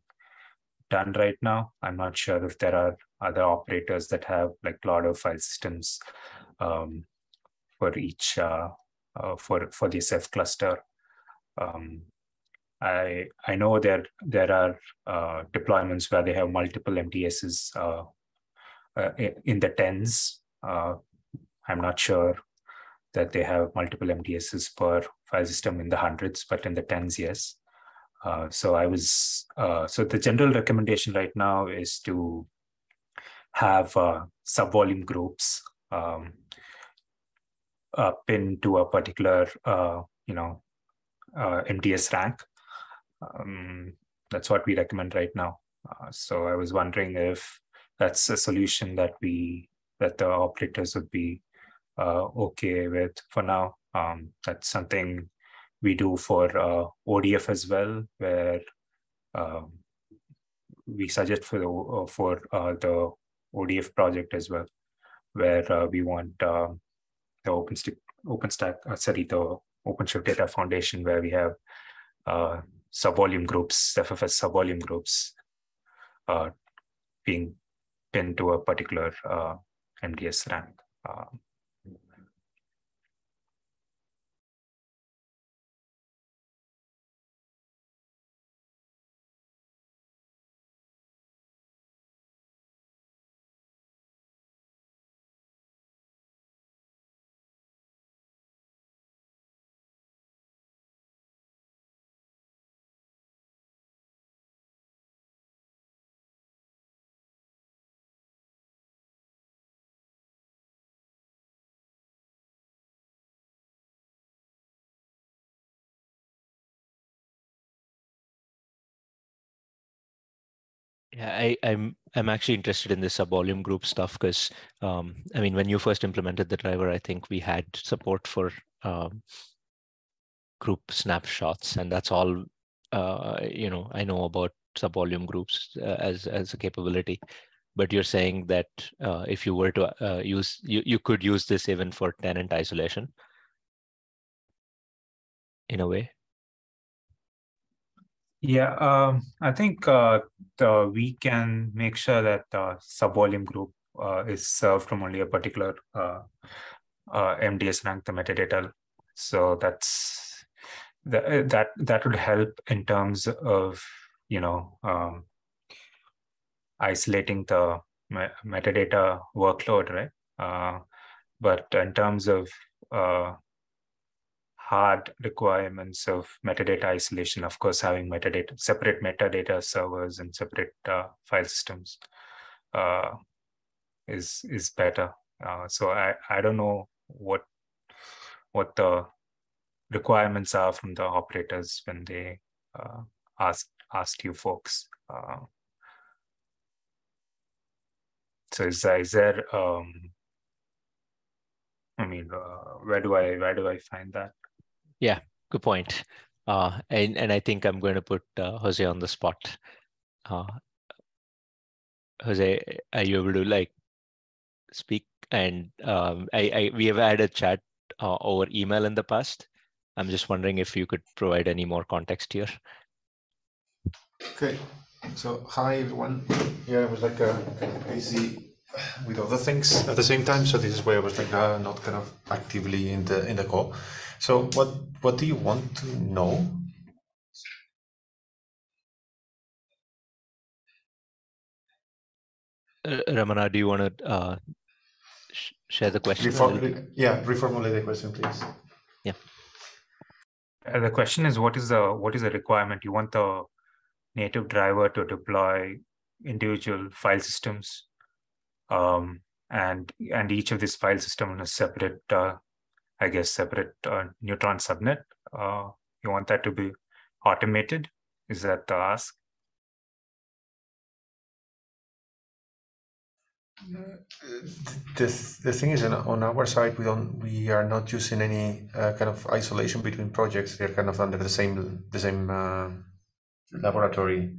done right now. I'm not sure if there are other operators that have like of file systems um, for each uh, uh for for the Ceph cluster. Um, I I know there there are uh, deployments where they have multiple MDSs uh, in the tens. I'm not sure that they have multiple MDSs per file system in the hundreds, but in the tens, yes. Uh, so I was, uh, so the general recommendation right now is to have uh, sub-volume groups um, uh, pinned to a particular, uh, you know, uh, MDS rank. Um, that's what we recommend right now. so I was wondering if that's a solution that we, that the operators would be uh, okay with for now. Um, that's something we do for uh, ODF as well, where um, we suggest for the uh, for uh, the ODF project as well, where uh, we want uh, the OpenStack, OpenStack, sorry, the OpenShift Data Foundation, where we have sub-volume groups, CephFS sub-volume groups, being pinned to a particular MDS rank. Uh, Yeah, I, I'm I'm actually interested in this subvolume group stuff because um, I mean, when you first implemented the driver, I think we had support for um, group snapshots, and that's all. Uh, you know, I know about subvolume groups uh, as as a capability, but you're saying that uh, if you were to uh, use, you you could use this even for tenant isolation in a way. Yeah, um, I think uh, the, we can make sure that the subvolume group uh, is served from only a particular uh, uh MDS rank, the metadata. So that's the, that that would help in terms of you know um, isolating the metadata workload, right? Uh, but in terms of uh, hard requirements of metadata isolation, of course, having metadata, separate metadata servers and separate uh, file systems uh, is is better. Uh, so I, I don't know what what the requirements are from the operators when they uh, ask you folks. Uh, so is, is there um, I mean, uh, where do I where do I find that? Yeah, good point. Uh, and and I think I'm going to put uh, Jose on the spot. Uh, Jose, are you able to like speak? And um, I, I we have had a chat uh, over email in the past. I'm just wondering if you could provide any more context here. Okay, so hi everyone. Yeah, I was like uh, busy with other things at the same time, so this is why I was like uh, not kind of actively in the in the call. So what what do you want to know? Uh, Ramana, do you want to uh, sh share the question? Reform yeah, reformulate the question, please. Yeah. Uh, the question is, what is the what is the requirement? You want the native driver to deploy individual file systems, um, and and each of these file system on a separate uh, I guess, separate uh, neutron subnet. Uh, you want that to be automated? Is that the ask? The, the thing is on our side we don't we are not using any uh, kind of isolation between projects they're kind of under the same the same uh, laboratory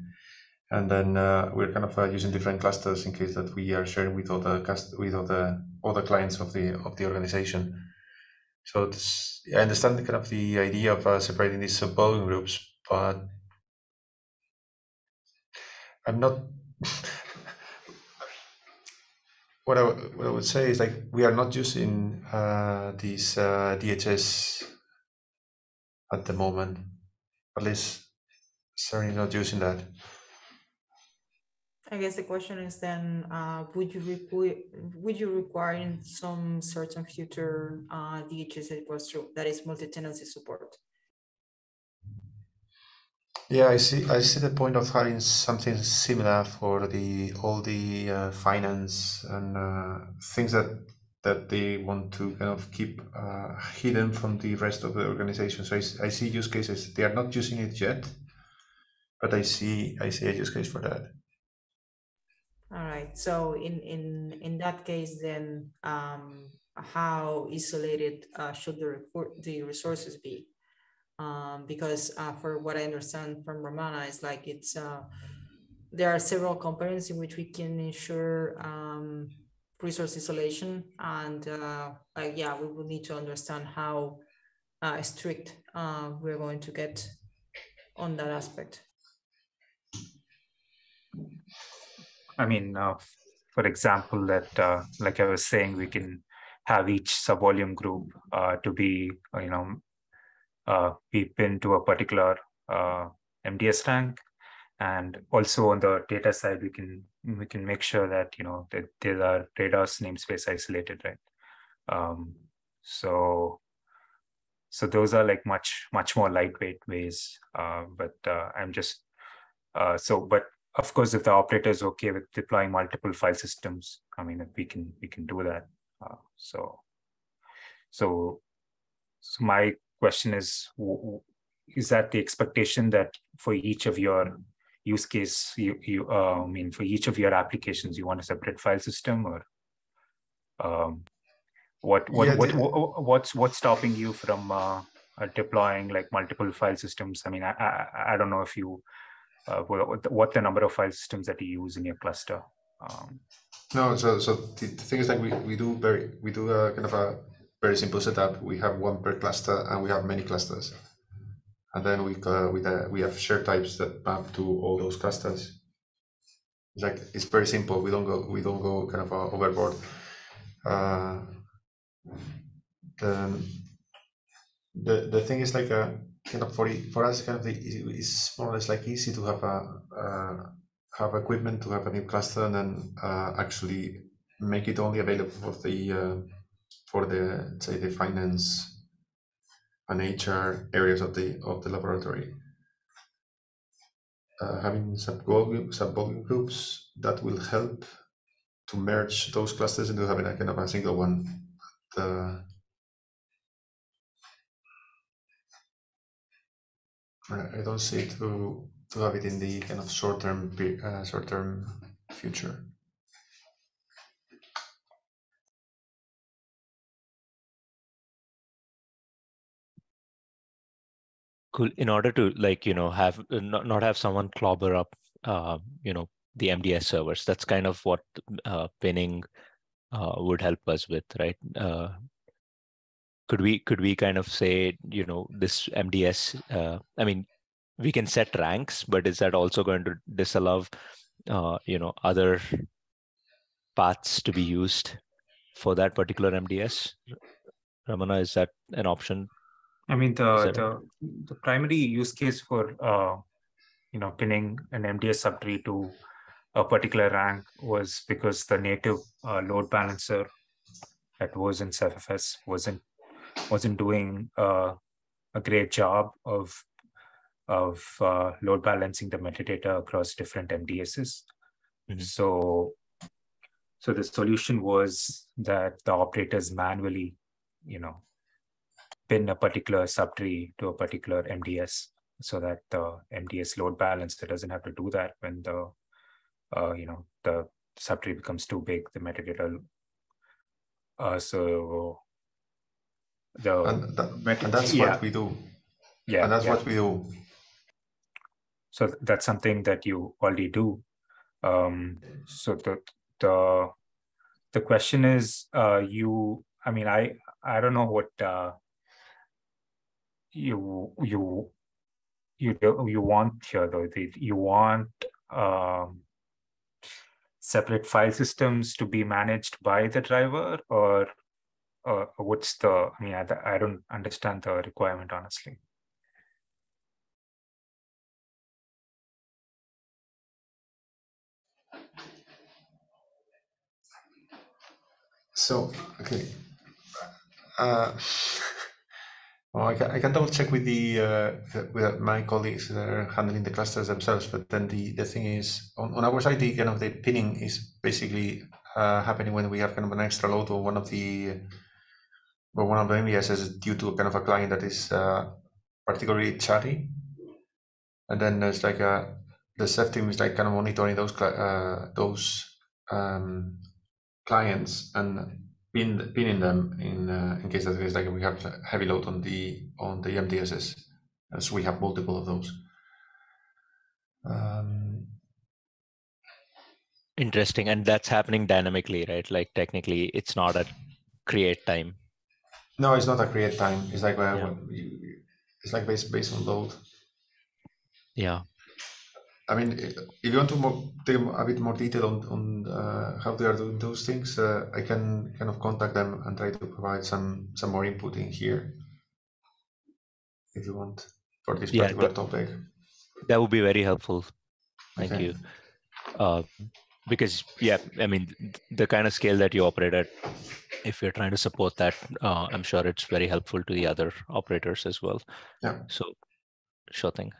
and then uh, we're kind of uh, using different clusters in case that we are sharing with other with other other clients of the of the organization so this, I understand kind of the idea of uh, separating these subvolume groups, but I'm not. <laughs> what I what I would say is like we are not using uh, these uh, DHS at the moment, at least certainly not using that. I guess the question is then, uh, would you require would you require in some certain future uh, DHS repository that is multi-tenancy support? Yeah, I see. I see the point of having something similar for the all the uh, finance and uh, things that that they want to kind of keep uh, hidden from the rest of the organization. So I, I see use cases. They are not using it yet, but I see I see a use case for that. All right. So in in in that case, then um, how isolated uh, should the report the resources be? Um, because uh, for what I understand from Ramana, is like it's uh, there are several components in which we can ensure um, resource isolation, and uh, yeah, we will need to understand how uh, strict uh, we're going to get on that aspect. I mean, uh, for example, that uh, like I was saying, we can have each subvolume group uh, to be, uh, you know, uh, be pinned to a particular uh, MDS rank, and also on the data side, we can we can make sure that you know that there are RADOS namespace isolated, right? Um, so so those are like much much more lightweight ways. but I'm just so but of course, if the operator is okay with deploying multiple file systems, I mean, we can we can do that. Uh, so, so, so my question is: Is that the expectation that for each of your use case you, you uh, I mean, for each of your applications, you want a separate file system or um, what, what, Yeah, what, the- what, what's, what's stopping you from uh, uh, deploying like multiple file systems? I mean, I, I, I don't know if you, uh, what, the number of file systems that you use in your cluster. Um, No, so so the, the thing is like we, we do very we do a kind of a very simple setup. We have one per cluster and we have many clusters, and then we uh, we uh, we have share types that map to all those clusters. It's like it's very simple. We don't go we don't go kind of uh, overboard. Uh, the the the thing is like a kind of for for us kind of the, it's more or less like easy to have a. Uh, have equipment to have a new cluster and then uh, actually make it only available for the uh, for the say the finance and HR areas of the of the laboratory. Uh, having sub sub groups that will help to merge those clusters into having a kind of a single one. I don't see to to have it in the kind of short term uh, short term future. Cool. In order to like, you know, have uh, not, not have someone clobber up, uh, you know, the MDS servers. That's kind of what uh, pinning uh, would help us with, right? Uh, could we could we kind of say, you know, this MDS? Uh, I mean, we can set ranks, but is that also going to disallow, uh, you know, other paths to be used for that particular MDS? Ramana, is that an option? I mean, the, the, the primary use case for, uh, you know, pinning an MDS subtree to a particular rank was because the native uh, load balancer that was in CephFS wasn't wasn't doing uh, a great job of of uh, load balancing the metadata across different MDSs. Mhm. So, so the solution was that the operators manually, you know, pin a particular subtree to a particular MDS so that the MDS load balancer doesn't have to do that when the, uh, you know, the subtree becomes too big, the metadata. Uh, so the And, that, and that's yeah, what we do. yeah, and that's yeah. what we do. so that's something that you already do um so the the the question is uh you i mean i i don't know what uh you you you do, you want here though the, you want um separate file systems to be managed by the driver or or what's the i mean i, I don't understand the requirement honestly So okay. Uh, well, I can, I can double check with the uh, with my colleagues that are handling the clusters themselves. But then the, the thing is, on, on our side, the kind of the pinning is basically uh, happening when we have kind of an extra load on one of the or one of the is due to kind of a client that is uh, particularly chatty. And then there's like a the Ceph team is like kind of monitoring those uh, those um, clients and pin, pinning them in uh, in case that there's like we have heavy load on the on the MDSs, as we have multiple of those. Um, Interesting. And that's happening dynamically, right? Like technically it's not at create time. No, it's not a create time. It's like uh, Yeah. you- it's like based based on load. Yeah. I mean, if you want to more, take a bit more detail on on uh, how they are doing those things, uh, I can kind of contact them and try to provide some some more input in here, if you want, for this Yeah, particular that- topic. That would be very helpful. Thank Okay. you. Uh, because yeah, I mean the kind of scale that you operate at, if you're trying to support that, uh, I'm sure it's very helpful to the other operators as well. Yeah. So, sure thing.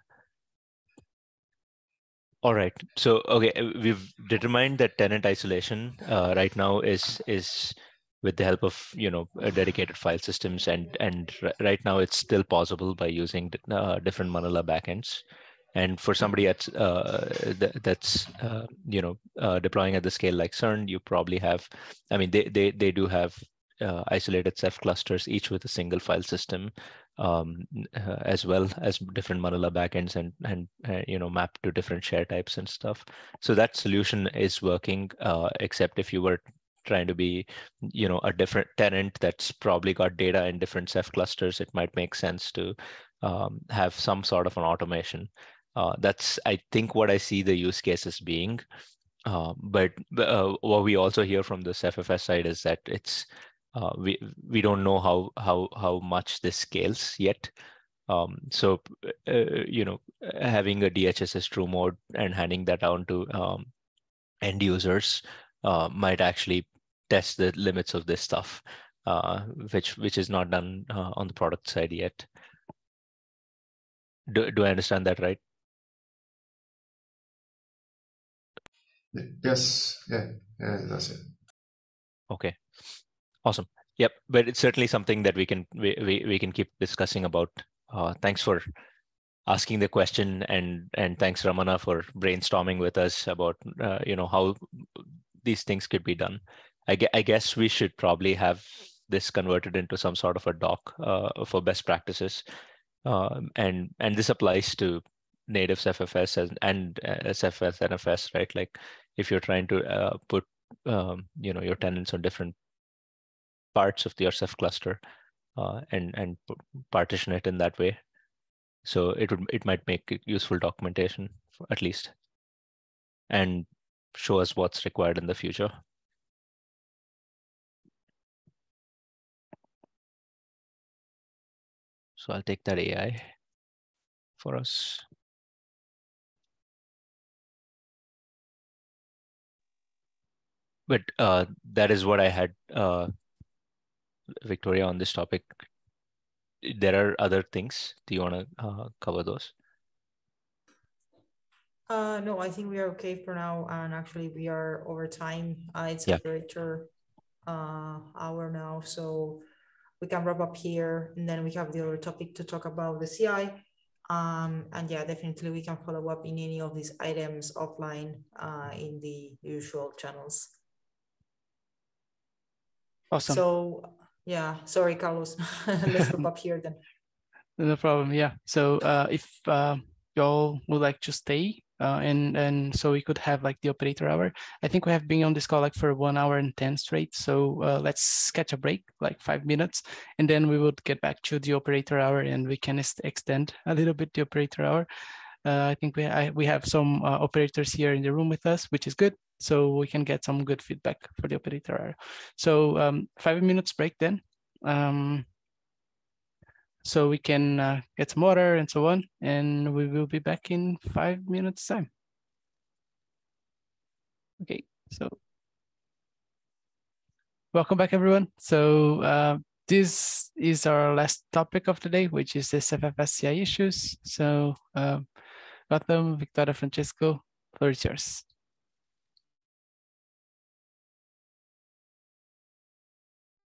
All right. So okay, we've determined that tenant isolation uh, right now is is with the help of you know dedicated file systems and and ri- right now it's still possible by using uh, different Manila backends. And for somebody that's uh, that's uh, you know uh, deploying at the scale like CERN, you probably have, I mean, they they they do have uh, isolated Ceph clusters, each with a single file system, um, uh, as well as different Manila backends and and uh, you know mapped to different share types and stuff. So that solution is working, uh, except if you were trying to be you know a different tenant that's probably got data in different Ceph clusters, it might make sense to um, have some sort of an automation. Uh, that's I think what I see the use cases being. Uh, but uh, what we also hear from the CephFS side is that it's uh, we we don't know how how how much this scales yet. Um, so uh, you know, having a DHSS true mode and handing that down to um, end users might actually test the limits of this stuff, which which is not done on the product side yet. Do do I understand that right? Yes. Yeah. Yeah. That's it. Okay. Awesome. Yep. But it's certainly something that we can we, we, we can keep discussing about. Uh, thanks for asking the question and and thanks Ramana for brainstorming with us about uh, you know how these things could be done. I, I guess we should probably have this converted into some sort of a doc uh, for best practices, um, and and this applies to native CephFS and, and uh, CephFS NFS, right? Like if you're trying to uh, put um, you know your tenants on different parts of the Ceph cluster uh, and and partition it in that way. So it would it might make useful documentation at least, and show us what's required in the future. So I'll take that AI for us. But uh, that is what I had uh, Victoria, on this topic. There are other things. Do you want to uh, cover those? Uh, no, I think we are okay for now. And actually, we are over time. Uh, it's yeah. operator uh, hour now, so we can wrap up here, and then we have the other topic to talk about the CI. Um, and yeah, definitely we can follow up in any of these items offline uh, in the usual channels. Awesome. So yeah, sorry, Carlos. <laughs> Let's stop up here then. <laughs> No problem. Yeah. So uh, if uh, y'all would like to stay uh, and and so we could have like the operator hour. I think we have been on this call like for one hour and ten straight. So uh, let's catch a break, like five minutes, and then we would get back to the operator hour, and we can extend a little bit the operator hour. Uh, I think we I, we have some uh, operators here in the room with us, which is good so we can get some good feedback for the operator. So um, five minutes break then. Um, so we can uh, get some water and so on, and we will be back in five minutes time. Okay, so welcome back everyone. So uh, this is our last topic of the day, which is the CephFS CI issues. So uh, welcome, Victoria Francesco, floor is yours.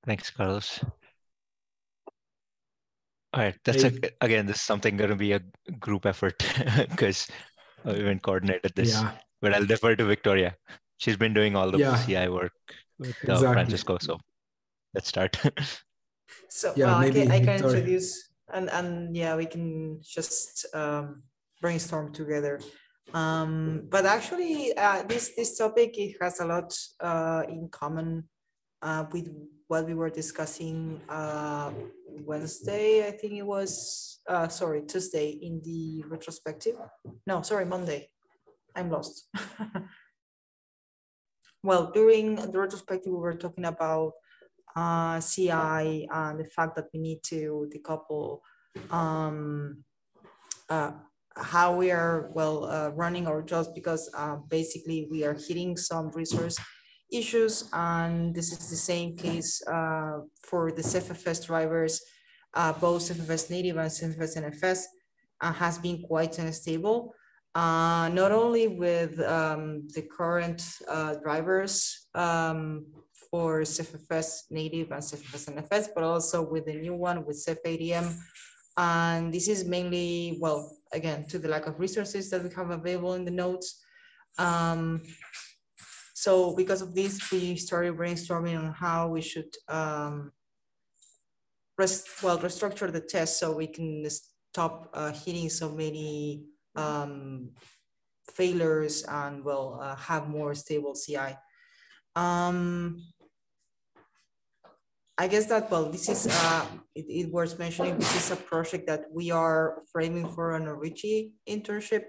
Thanks, Carlos. All right, that's a, again, this is something going to be a group effort <laughs> because we haven't coordinated this. Yeah. But I'll defer to Victoria. She's been doing all the yeah. CI work with uh, exactly. Francisco. So let's start. <laughs> so yeah, well, I can, I can introduce and and yeah, we can just um, brainstorm together. Um, but actually, uh, this this topic it has a lot uh, in common uh, with what we were discussing uh, Wednesday, I think it was, uh, sorry, Tuesday in the retrospective. No, sorry, Monday. I'm lost. <laughs> well, during the retrospective, we were talking about uh, CI and the fact that we need to decouple um, uh, how we are, well, uh, running our jobs because uh, basically we are hitting some resource issues. And this is the same case uh, for the CephFS drivers, uh, both CephFS native and CephFS NFS uh, has been quite unstable. Uh, not only with um, the current uh, drivers um, for CephFS native and CephFS NFS, but also with the new one with CephADM And this is mainly, well, again, to the lack of resources that we have available in the nodes. Um, so because of this, we started brainstorming on how we should um, rest, well, restructure the test so we can stop uh, hitting so many um, failures and will uh, have more stable CI. Um, I guess that, well, this is, uh, it, it worth mentioning, this is a project that we are framing for an Outreachy internship.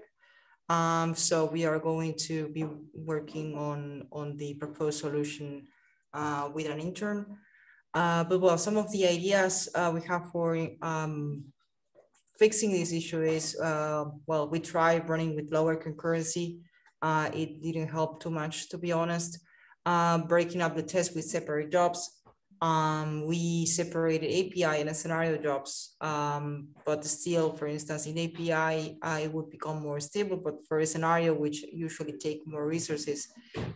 Um, so we are going to be working on, on the proposed solution uh, with an intern. Uh, but well, some of the ideas uh, we have for um, fixing this issue is, uh, well, we tried running with lower concurrency. Uh, it didn't help too much, to be honest. Uh, breaking up the test with separate jobs um, we separated API and a scenario jobs, um, but still, for instance, in API, uh, it would become more stable, but for a scenario which usually take more resources,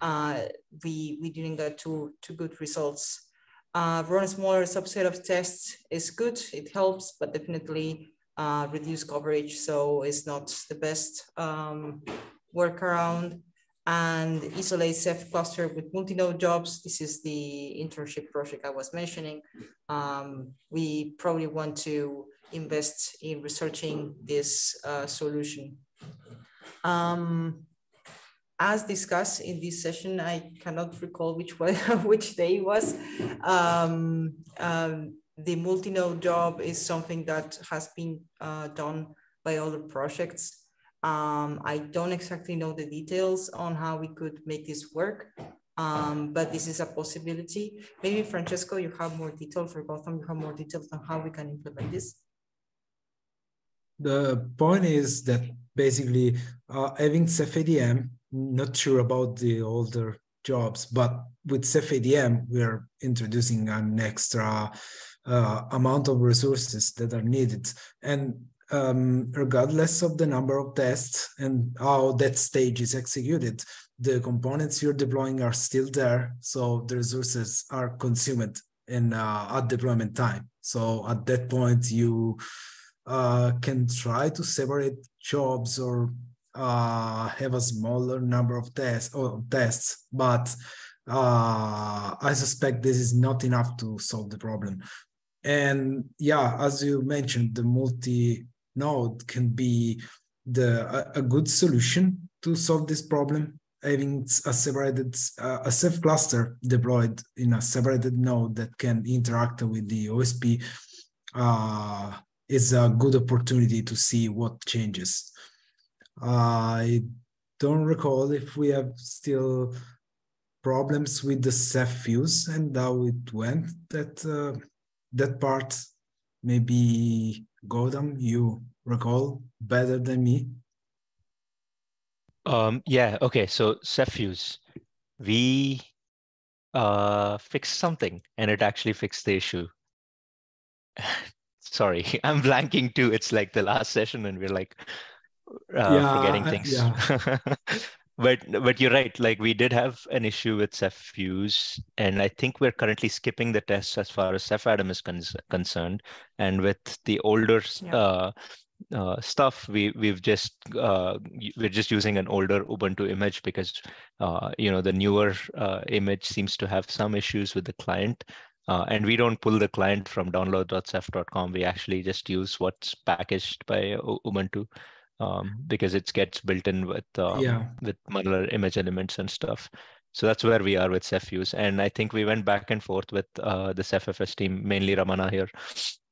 uh, we, we didn't get to, to good results. Uh, run a smaller subset of tests is good, it helps, but definitely uh, reduce coverage, so it's not the best um, workaround and isolate Ceph cluster with multi-node jobs. This is the internship project I was mentioning. Um, we probably want to invest in researching this uh, solution. Um, as discussed in this session, I cannot recall which <laughs> which day it was. Um, um, the multi-node job is something that has been uh, done by other projects um, I don't exactly know the details on how we could make this work, um, but this is a possibility. Maybe Francesco, you have more details, or Goutham, you have more details on how we can implement this. The point is that basically uh, having CephADM, not sure about the older jobs, but with CephADM, we are introducing an extra uh, amount of resources that are needed. And um, regardless of the number of tests and how that stage is executed, the components you're deploying are still there. So the resources are consumed in uh, at deployment time. So at that point, you uh, can try to separate jobs or uh, have a smaller number of tests or tests, but uh, I suspect this is not enough to solve the problem. And yeah, as you mentioned, the multi node can be the a, a good solution to solve this problem having a separated uh, a Ceph cluster deployed in a separated node that can interact with the OSP uh, is a good opportunity to see what changes. I don't recall if we have still problems with the Ceph fuse and how it went. That uh, that part maybe Goutham, you recall better than me? Um, yeah, okay. So Cephfuse, we uh, fixed something and it actually fixed the issue. <laughs> Sorry, <laughs> I'm blanking too. It's like the last session and we're like uh, yeah, forgetting things. Yeah. <laughs> but but you're right like we did have an issue with Cephfuse and i think we're currently skipping the tests as far as cephadm is con- concerned. And with the older yeah. uh, uh, stuff we we've just uh, we're just using an older ubuntu image because uh, you know the newer uh, image seems to have some issues with the client. Uh, and we don't pull the client from download.ceph.com we actually just use what's packaged by ubuntu um, because it gets built in with um, yeah. with modular image elements and stuff. So that's where we are with Cephfuse. And I think we went back and forth with uh, the CephFS team, mainly Ramana here.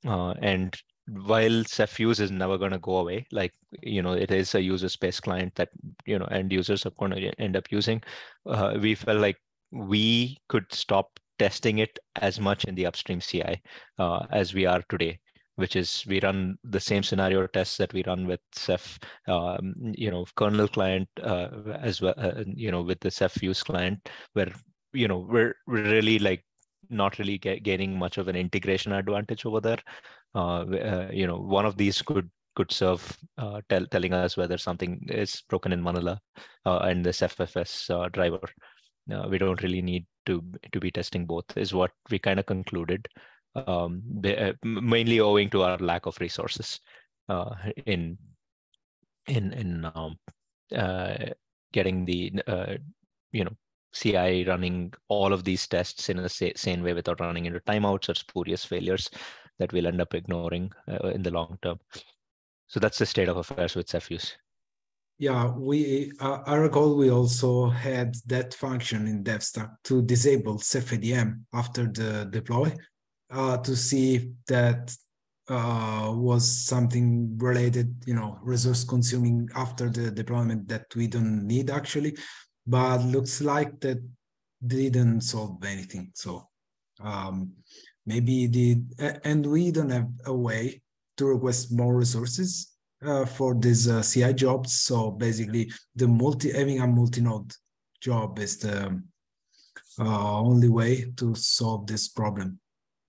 Uh, and while Cephfuse is never going to go away, like, you know, it is a user space client that, you know, end users are going to end up using, uh, we felt like we could stop testing it as much in the upstream CI uh, as we are today which is we run the same scenario tests that we run with Ceph, um, you know, kernel client uh, as well, uh, you know, with the Ceph fuse client, where you know we're, we're really like not really get, gaining much of an integration advantage over there. Uh, uh you know, one of these could could serve uh, tell, telling us whether something is broken in Manila uh, and the CephFS driver. we don't really need to to be testing both, is what we kind of concluded. Um, uh, mainly owing to our lack of resources uh, in in in um, uh, getting the uh, you know CI running all of these tests in a same way without running into timeouts or spurious failures that we'll end up ignoring uh, in the long term. So that's the state of affairs with Ceph fuse. Yeah, we uh, I recall we also had that function in DevStack to disable CephADM after the deploy uh, to see if that uh, was something related, you know, resource consuming after the deployment that we don't need actually, but looks like that didn't solve anything. So um, maybe the and we don't have a way to request more resources uh, for these uh, CI jobs. So basically, the multi having a multi-node job is the uh, only way to solve this problem.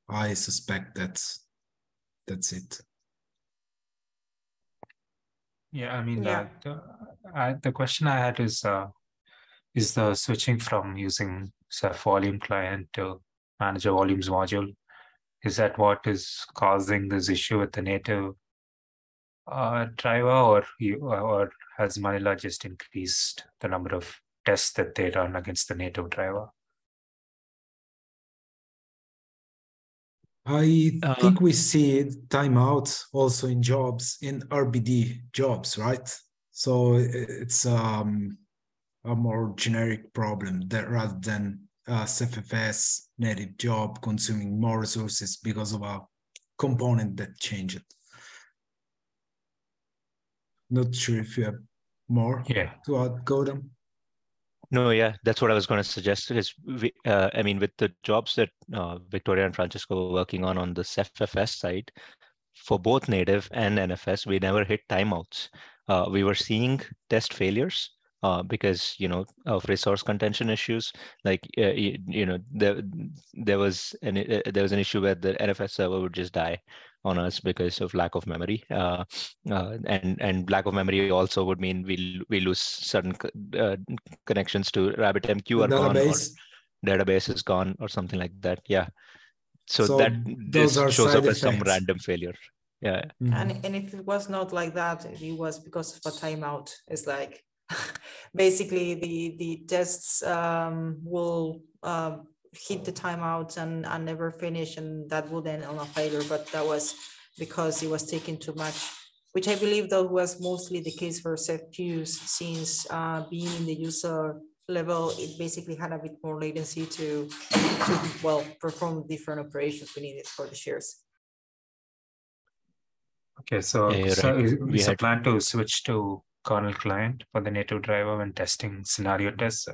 I suspect that's that's it. Yeah, I mean, Yeah. The, I, the question I had is, uh, is the switching from using Ceph volume client to manager volumes module, is that what is causing this issue with the native uh, driver, or you, or has Manila just increased the number of tests that they run against the native driver? I Uh, think we see timeout also in jobs in RBD jobs, right? So it's um, a more generic problem that rather than a CFFS native job consuming more resources because of a component that changed. Not sure if you have more Yeah. to add, Goutham. No, yeah, that's what I was going to suggest. Is uh, I mean, with the jobs that uh, Victoria and Francisco were working on on the CephFS side, for both native and NFS, we never hit timeouts. Uh, we were seeing test failures uh, because you know of resource contention issues. Like uh, you, you know, there there was an uh, there was an issue where the NFS server would just die on us because of lack of memory. Uh, uh, and and lack of memory also would mean we we lose certain uh, connections to RabbitMQ The are gone or database. database is gone or something like that. Yeah. So, So that this shows side up as some random failure. Yeah. Mhm. And, and if it was not like that, it was because of a timeout. It's like <laughs> basically the the tests um, will um, hit the timeouts and, and never finish, and that would end on a failure. But that was because it was taking too much, which I believe that was mostly the case for use since uh, being in the user level, it basically had a bit more latency to, to well perform different operations we needed for the shares. Okay, so, Yeah, you're so right. We is had- plan to switch to kernel client for the native driver when testing scenario tests?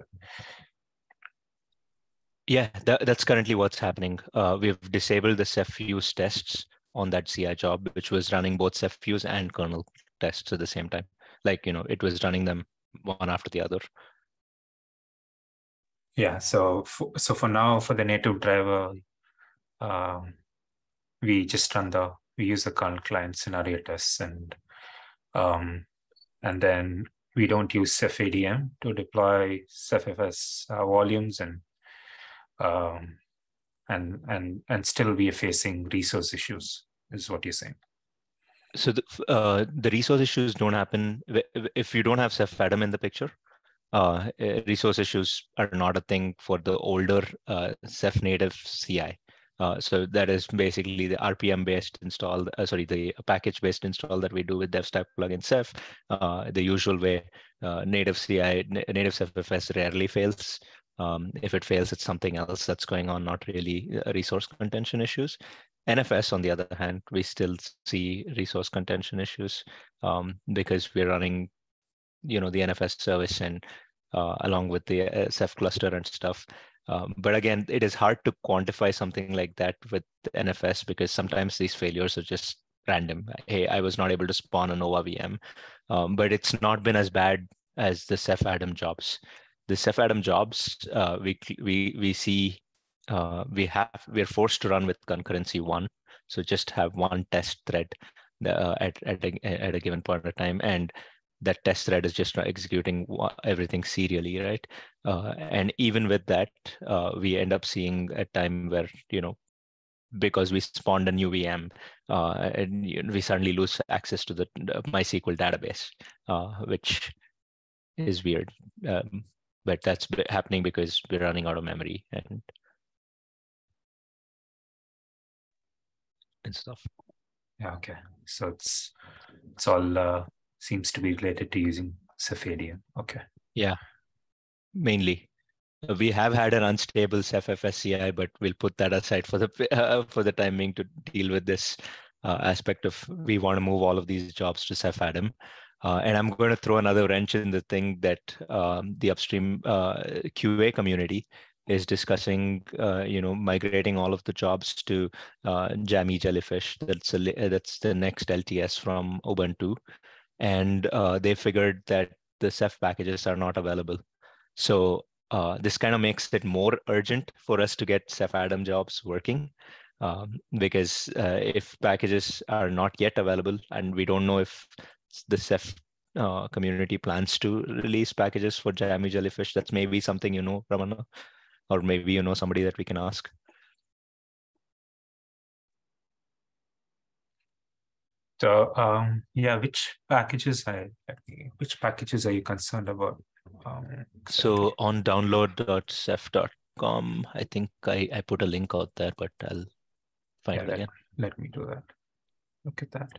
Yeah, that, that's currently what's happening. Uh, we've disabled the Ceph fuse tests on that CI job, which was running both Ceph fuse and kernel tests at the same time. Like, you know, it was running them one after the other. Yeah, so for, so for now, for the native driver, um, we just run the we use the kernel client scenario tests and um, and then we don't use Ceph ADM to deploy CephFS uh, volumes and um, and and and still we are facing resource issues is what you're saying. So the, uh, the resource issues don't happen if you don't have Ceph ADM in the picture. Uh, resource issues are not a thing for the older uh, Ceph native CI. Uh, so that is basically the RPM based install, uh, sorry, the package based install that we do with DevStack plugin Ceph. Uh, the usual way, uh, native CI, na- native CephFS rarely fails. Um, if it fails, it's something else that's going on, not really uh, resource contention issues. NFS, on the other hand, we still see resource contention issues um, because we're running, you know, the NFS service and uh, along with the uh, Ceph cluster and stuff. Um, but again, it is hard to quantify something like that with NFS because sometimes these failures are just random. Hey, I was not able to spawn a Nova VM, um, but it's not been as bad as the Ceph ADM jobs. The Ceph ADM jobs, uh, we we we see uh, we have we're forced to run with concurrency one, so just have one test thread uh, at at a, at a given point of time, and that test thread is just executing everything serially, right? Uh, and even with that, uh, we end up seeing a time where you know because we spawned a new VM, uh, and we suddenly lose access to the, MySQL database, uh, which is weird. Um, but that's happening because we're running out of memory and and stuff. Yeah. Okay. So it's it's all uh, seems to be related to using CephADM. Okay. Yeah. Mainly, we have had an unstable CephFS CI, but we'll put that aside for the <laughs> uh, for the timing to deal with this uh, aspect of we want to move all of these jobs to CephADM. Uh, and I'm going to throw another wrench in the thing that um, the upstream uh, QA community is discussing, uh, you know, migrating all of the jobs to uh, Jammy Jellyfish. That's a, that's the next LTS from Ubuntu, and uh, they figured that the Ceph packages are not available. So uh, this kind of makes it more urgent for us to get Ceph ADM jobs working. Um, because if packages are not yet available and we don't know if the Ceph uh, community plans to release packages for Jammy Jellyfish. That's maybe something you know, Ramana, or maybe you know somebody that we can ask. So um, yeah, which packages are which packages are you concerned about? Um, so on download.ceph.com, I think I, I put a link out there, but I'll find yeah, it let, again. Let me do that. Look at that.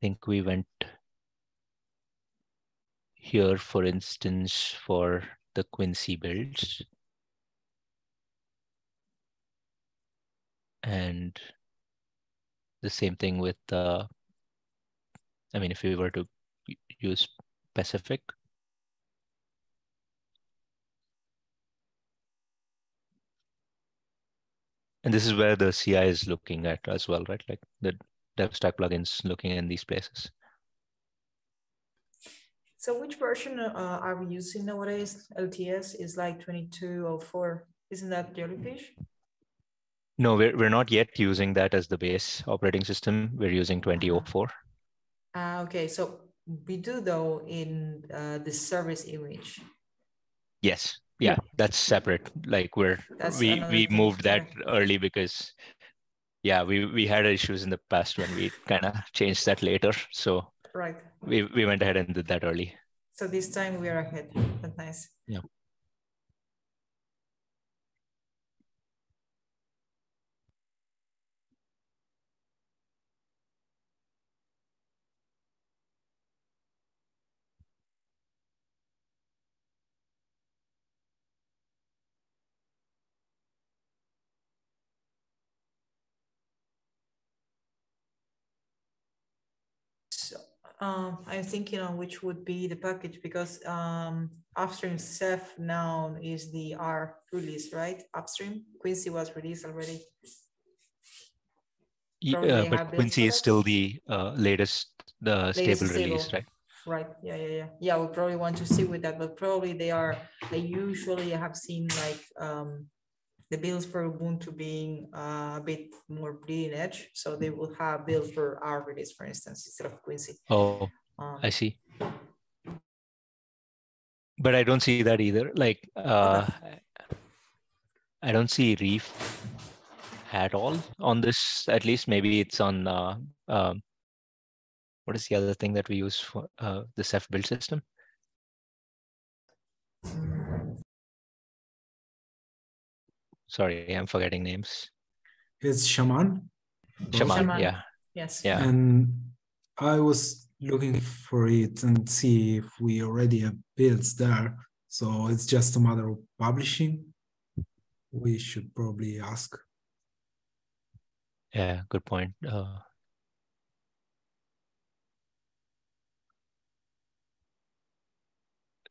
Think we went here, for instance, for the Quincy builds. And the same thing with, uh, I mean, if we were to use Pacific, and this is where the CI is looking at as well, right? Like the DevStack plugins looking in these places. So which version uh, are we using nowadays? LTS is like 2204. Isn't that Jellyfish? No, we're, we're not yet using that as the base operating system. We're using 2004. Ah, uh, okay. So we do though in uh, the service image. Yes. Yeah, that's separate. Like we're that's we we moved that early because yeah, we we had issues in the past when we kind of changed that later. So right, we we went ahead and did that early. So this time we are ahead. That's nice. Yeah. Um, I'm thinking on which would be the package because um, upstream Ceph now is the R release, right? Upstream Quincy was released already. Yeah, but Quincy is still the uh, latest, the latest stable, stable release, right? Right. Yeah, yeah, yeah. Yeah, we probably want to see with that, but probably they are. They usually have seen like um, the builds for Ubuntu being uh, a bit more bleeding edge. So they will have builds for R release, for instance, instead of Quincy. Oh, um, I see. But I don't see that either. Like, uh, I don't see Reef at all on this. At least maybe it's on. Uh, um, what is the other thing that we use for uh, the Ceph build system? Sorry, I'm forgetting names. It's Shaman. Shaman, Shaman. yeah. Yes. Yeah. And I was looking for it and see if we already have builds there. So it's just a matter of publishing. We should probably ask. Yeah, good point. Uh,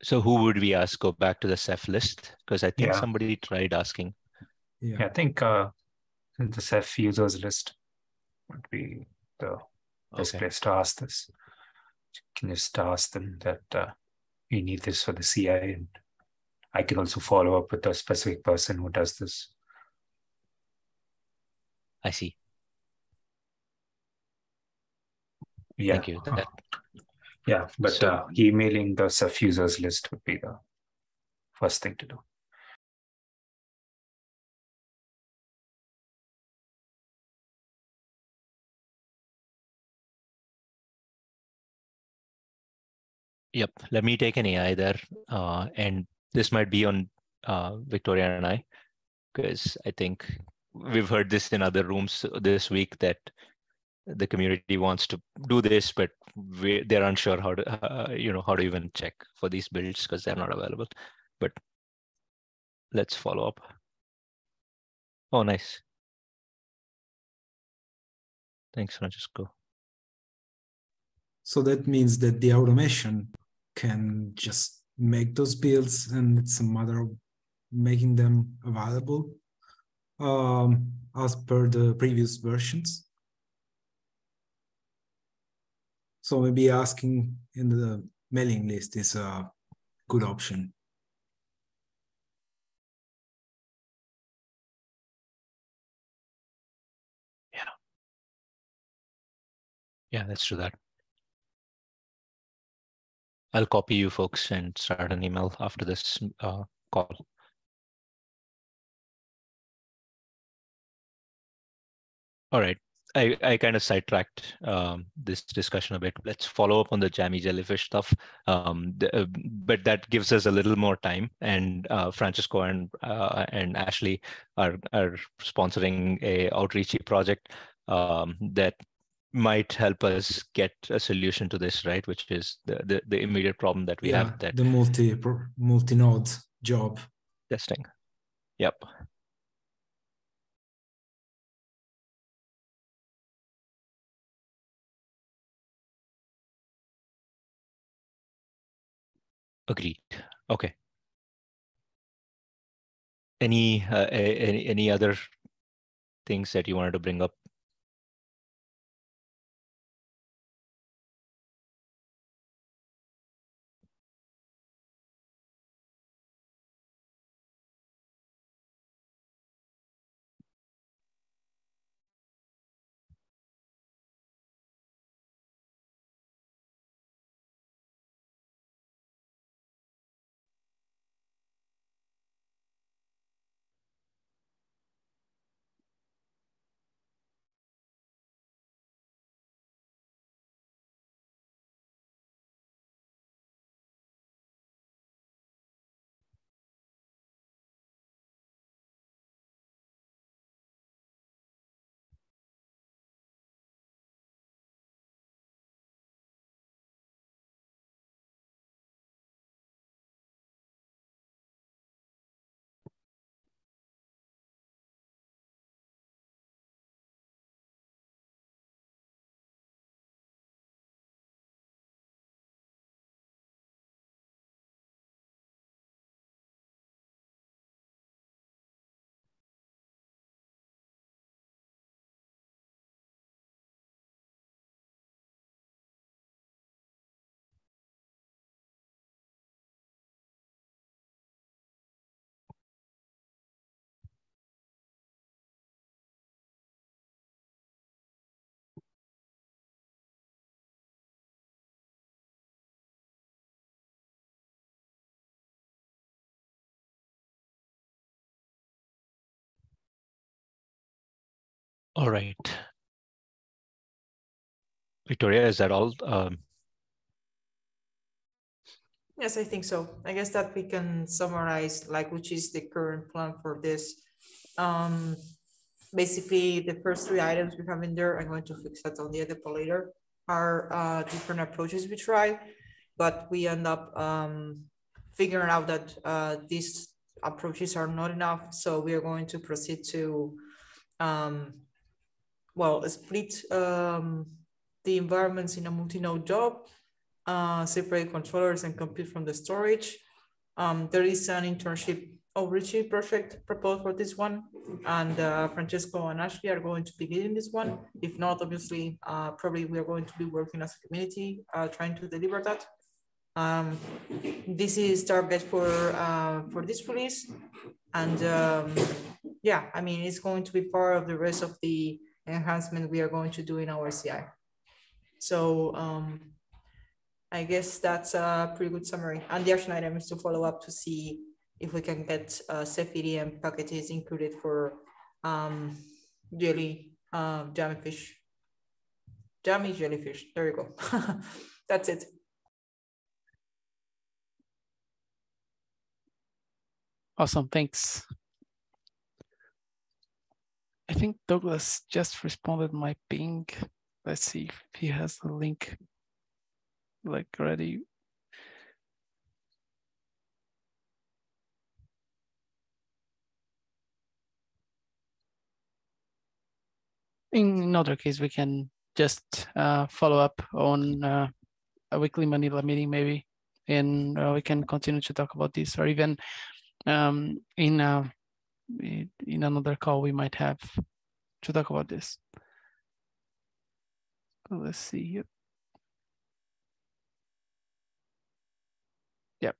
so who would we ask? Go back to the Ceph list because I think yeah. somebody tried asking. Yeah, yeah I think uh, the Ceph users list would be the best okay. place to ask this. You can just ask them that uh, we need this for the CI, and I can also follow up with a specific person who does this. I see. Yeah. Thank you. That, yeah, but so, uh, emailing the Ceph users list would be the first thing to do. Yep. Let me take an AI there. Uh, and this might be on uh, Victoria and I, because I think we've heard this in other rooms this week that the community wants to do this, but we, they're unsure how to, uh, you know, how to even check for these builds because they're not available. But let's follow up. Oh, nice. Thanks, Francisco. So that means that the automation can just make those builds and it's a matter of making them available um, as per the previous versions. So maybe asking in the mailing list is a good option. Yeah. Yeah, let's do that. I'll copy you folks and start an email after this uh, call. All right. I, I kind of sidetracked um, this discussion a bit. Let's follow up on the jammy jellyfish stuff. Um, the, uh, but that gives us a little more time. And uh, Francisco and uh, and Ashley are are sponsoring a outreachy project um, that might help us get a solution to this, right? Which is the the, the immediate problem that we yeah, have that the multi multi node job. testing. Yep. Agreed. Okay. Any uh, any any other things that you wanted to bring up? All right. Victoria, is that all? Um, Yes, I think so. I guess that we can summarize like which is the current plan for this. Um, basically the first three items we have in there, I'm going to fix that on the edit later, are uh, different approaches we try, but we end up um, figuring out that uh, these approaches are not enough. So we are going to proceed to, um, well, split um, the environments in a multi-node job uh, separate controllers and compute from the storage. Um, there is an internship outreach project proposed for this one, and uh, Francesco and Ashley are going to be leading this one. If not, obviously, uh, probably we are going to be working as a community, uh, trying to deliver that. Um, this is target for uh, for this release, and um, yeah, I mean, it's going to be part of the rest of the enhancement we are going to do in our CI. So um, I guess that's a pretty good summary. And the action item is to follow up to see if we can get uh, and packages included for um, jelly, uh, jellyfish, jammy jellyfish. There you go. <laughs> that's it. Awesome, thanks. I think Douglas just responded my ping. Let's see if he has the link like ready. In another case, we can just uh, follow up on uh, a weekly Manila meeting maybe, and uh, we can continue to talk about this or even um, in uh, in another call we might have to talk about this. Let's see here. Yep.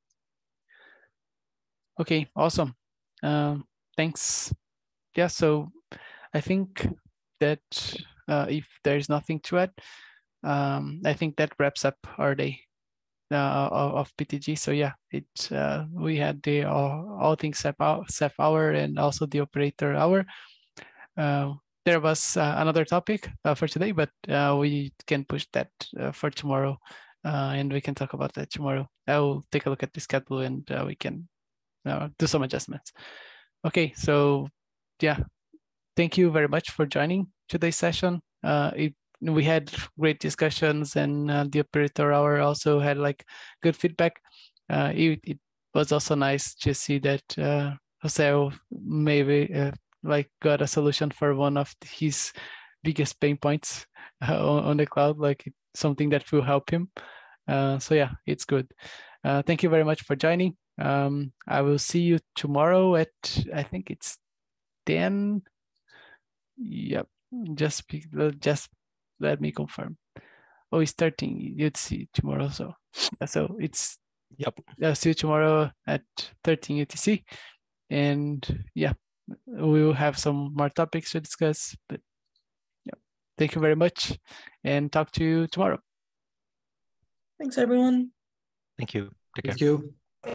Okay, awesome. Um, thanks. Yeah, so I think that uh, if there's nothing to add, um, I think that wraps up our day uh, of PTG. So yeah, it uh, we had the all, all things SAP hour and also the operator hour. Uh, there was uh, another topic uh, for today, but uh, we can push that for tomorrow, and we can talk about that tomorrow. I will take a look at the schedule and we can do some adjustments. Okay, so yeah, thank you very much for joining today's session. It we had great discussions and uh, the operator hour also had like good feedback. Uh, it, it, was also nice to see that uh, Jose maybe uh, like got a solution for one of his biggest pain points uh, on, on, the cloud, like something that will help him. Uh, so yeah, it's good. Uh, thank you very much for joining. Um, I will see you tomorrow at I think it's 10. Yep, just just let me confirm. Oh, it's 13. You'd see tomorrow. So, so it's yep. I'll see you tomorrow at 13 UTC, and yeah, we will have some more topics to discuss. But yeah, thank you very much, and talk to you tomorrow. Thanks, everyone. Thank you. Take care. Thank you.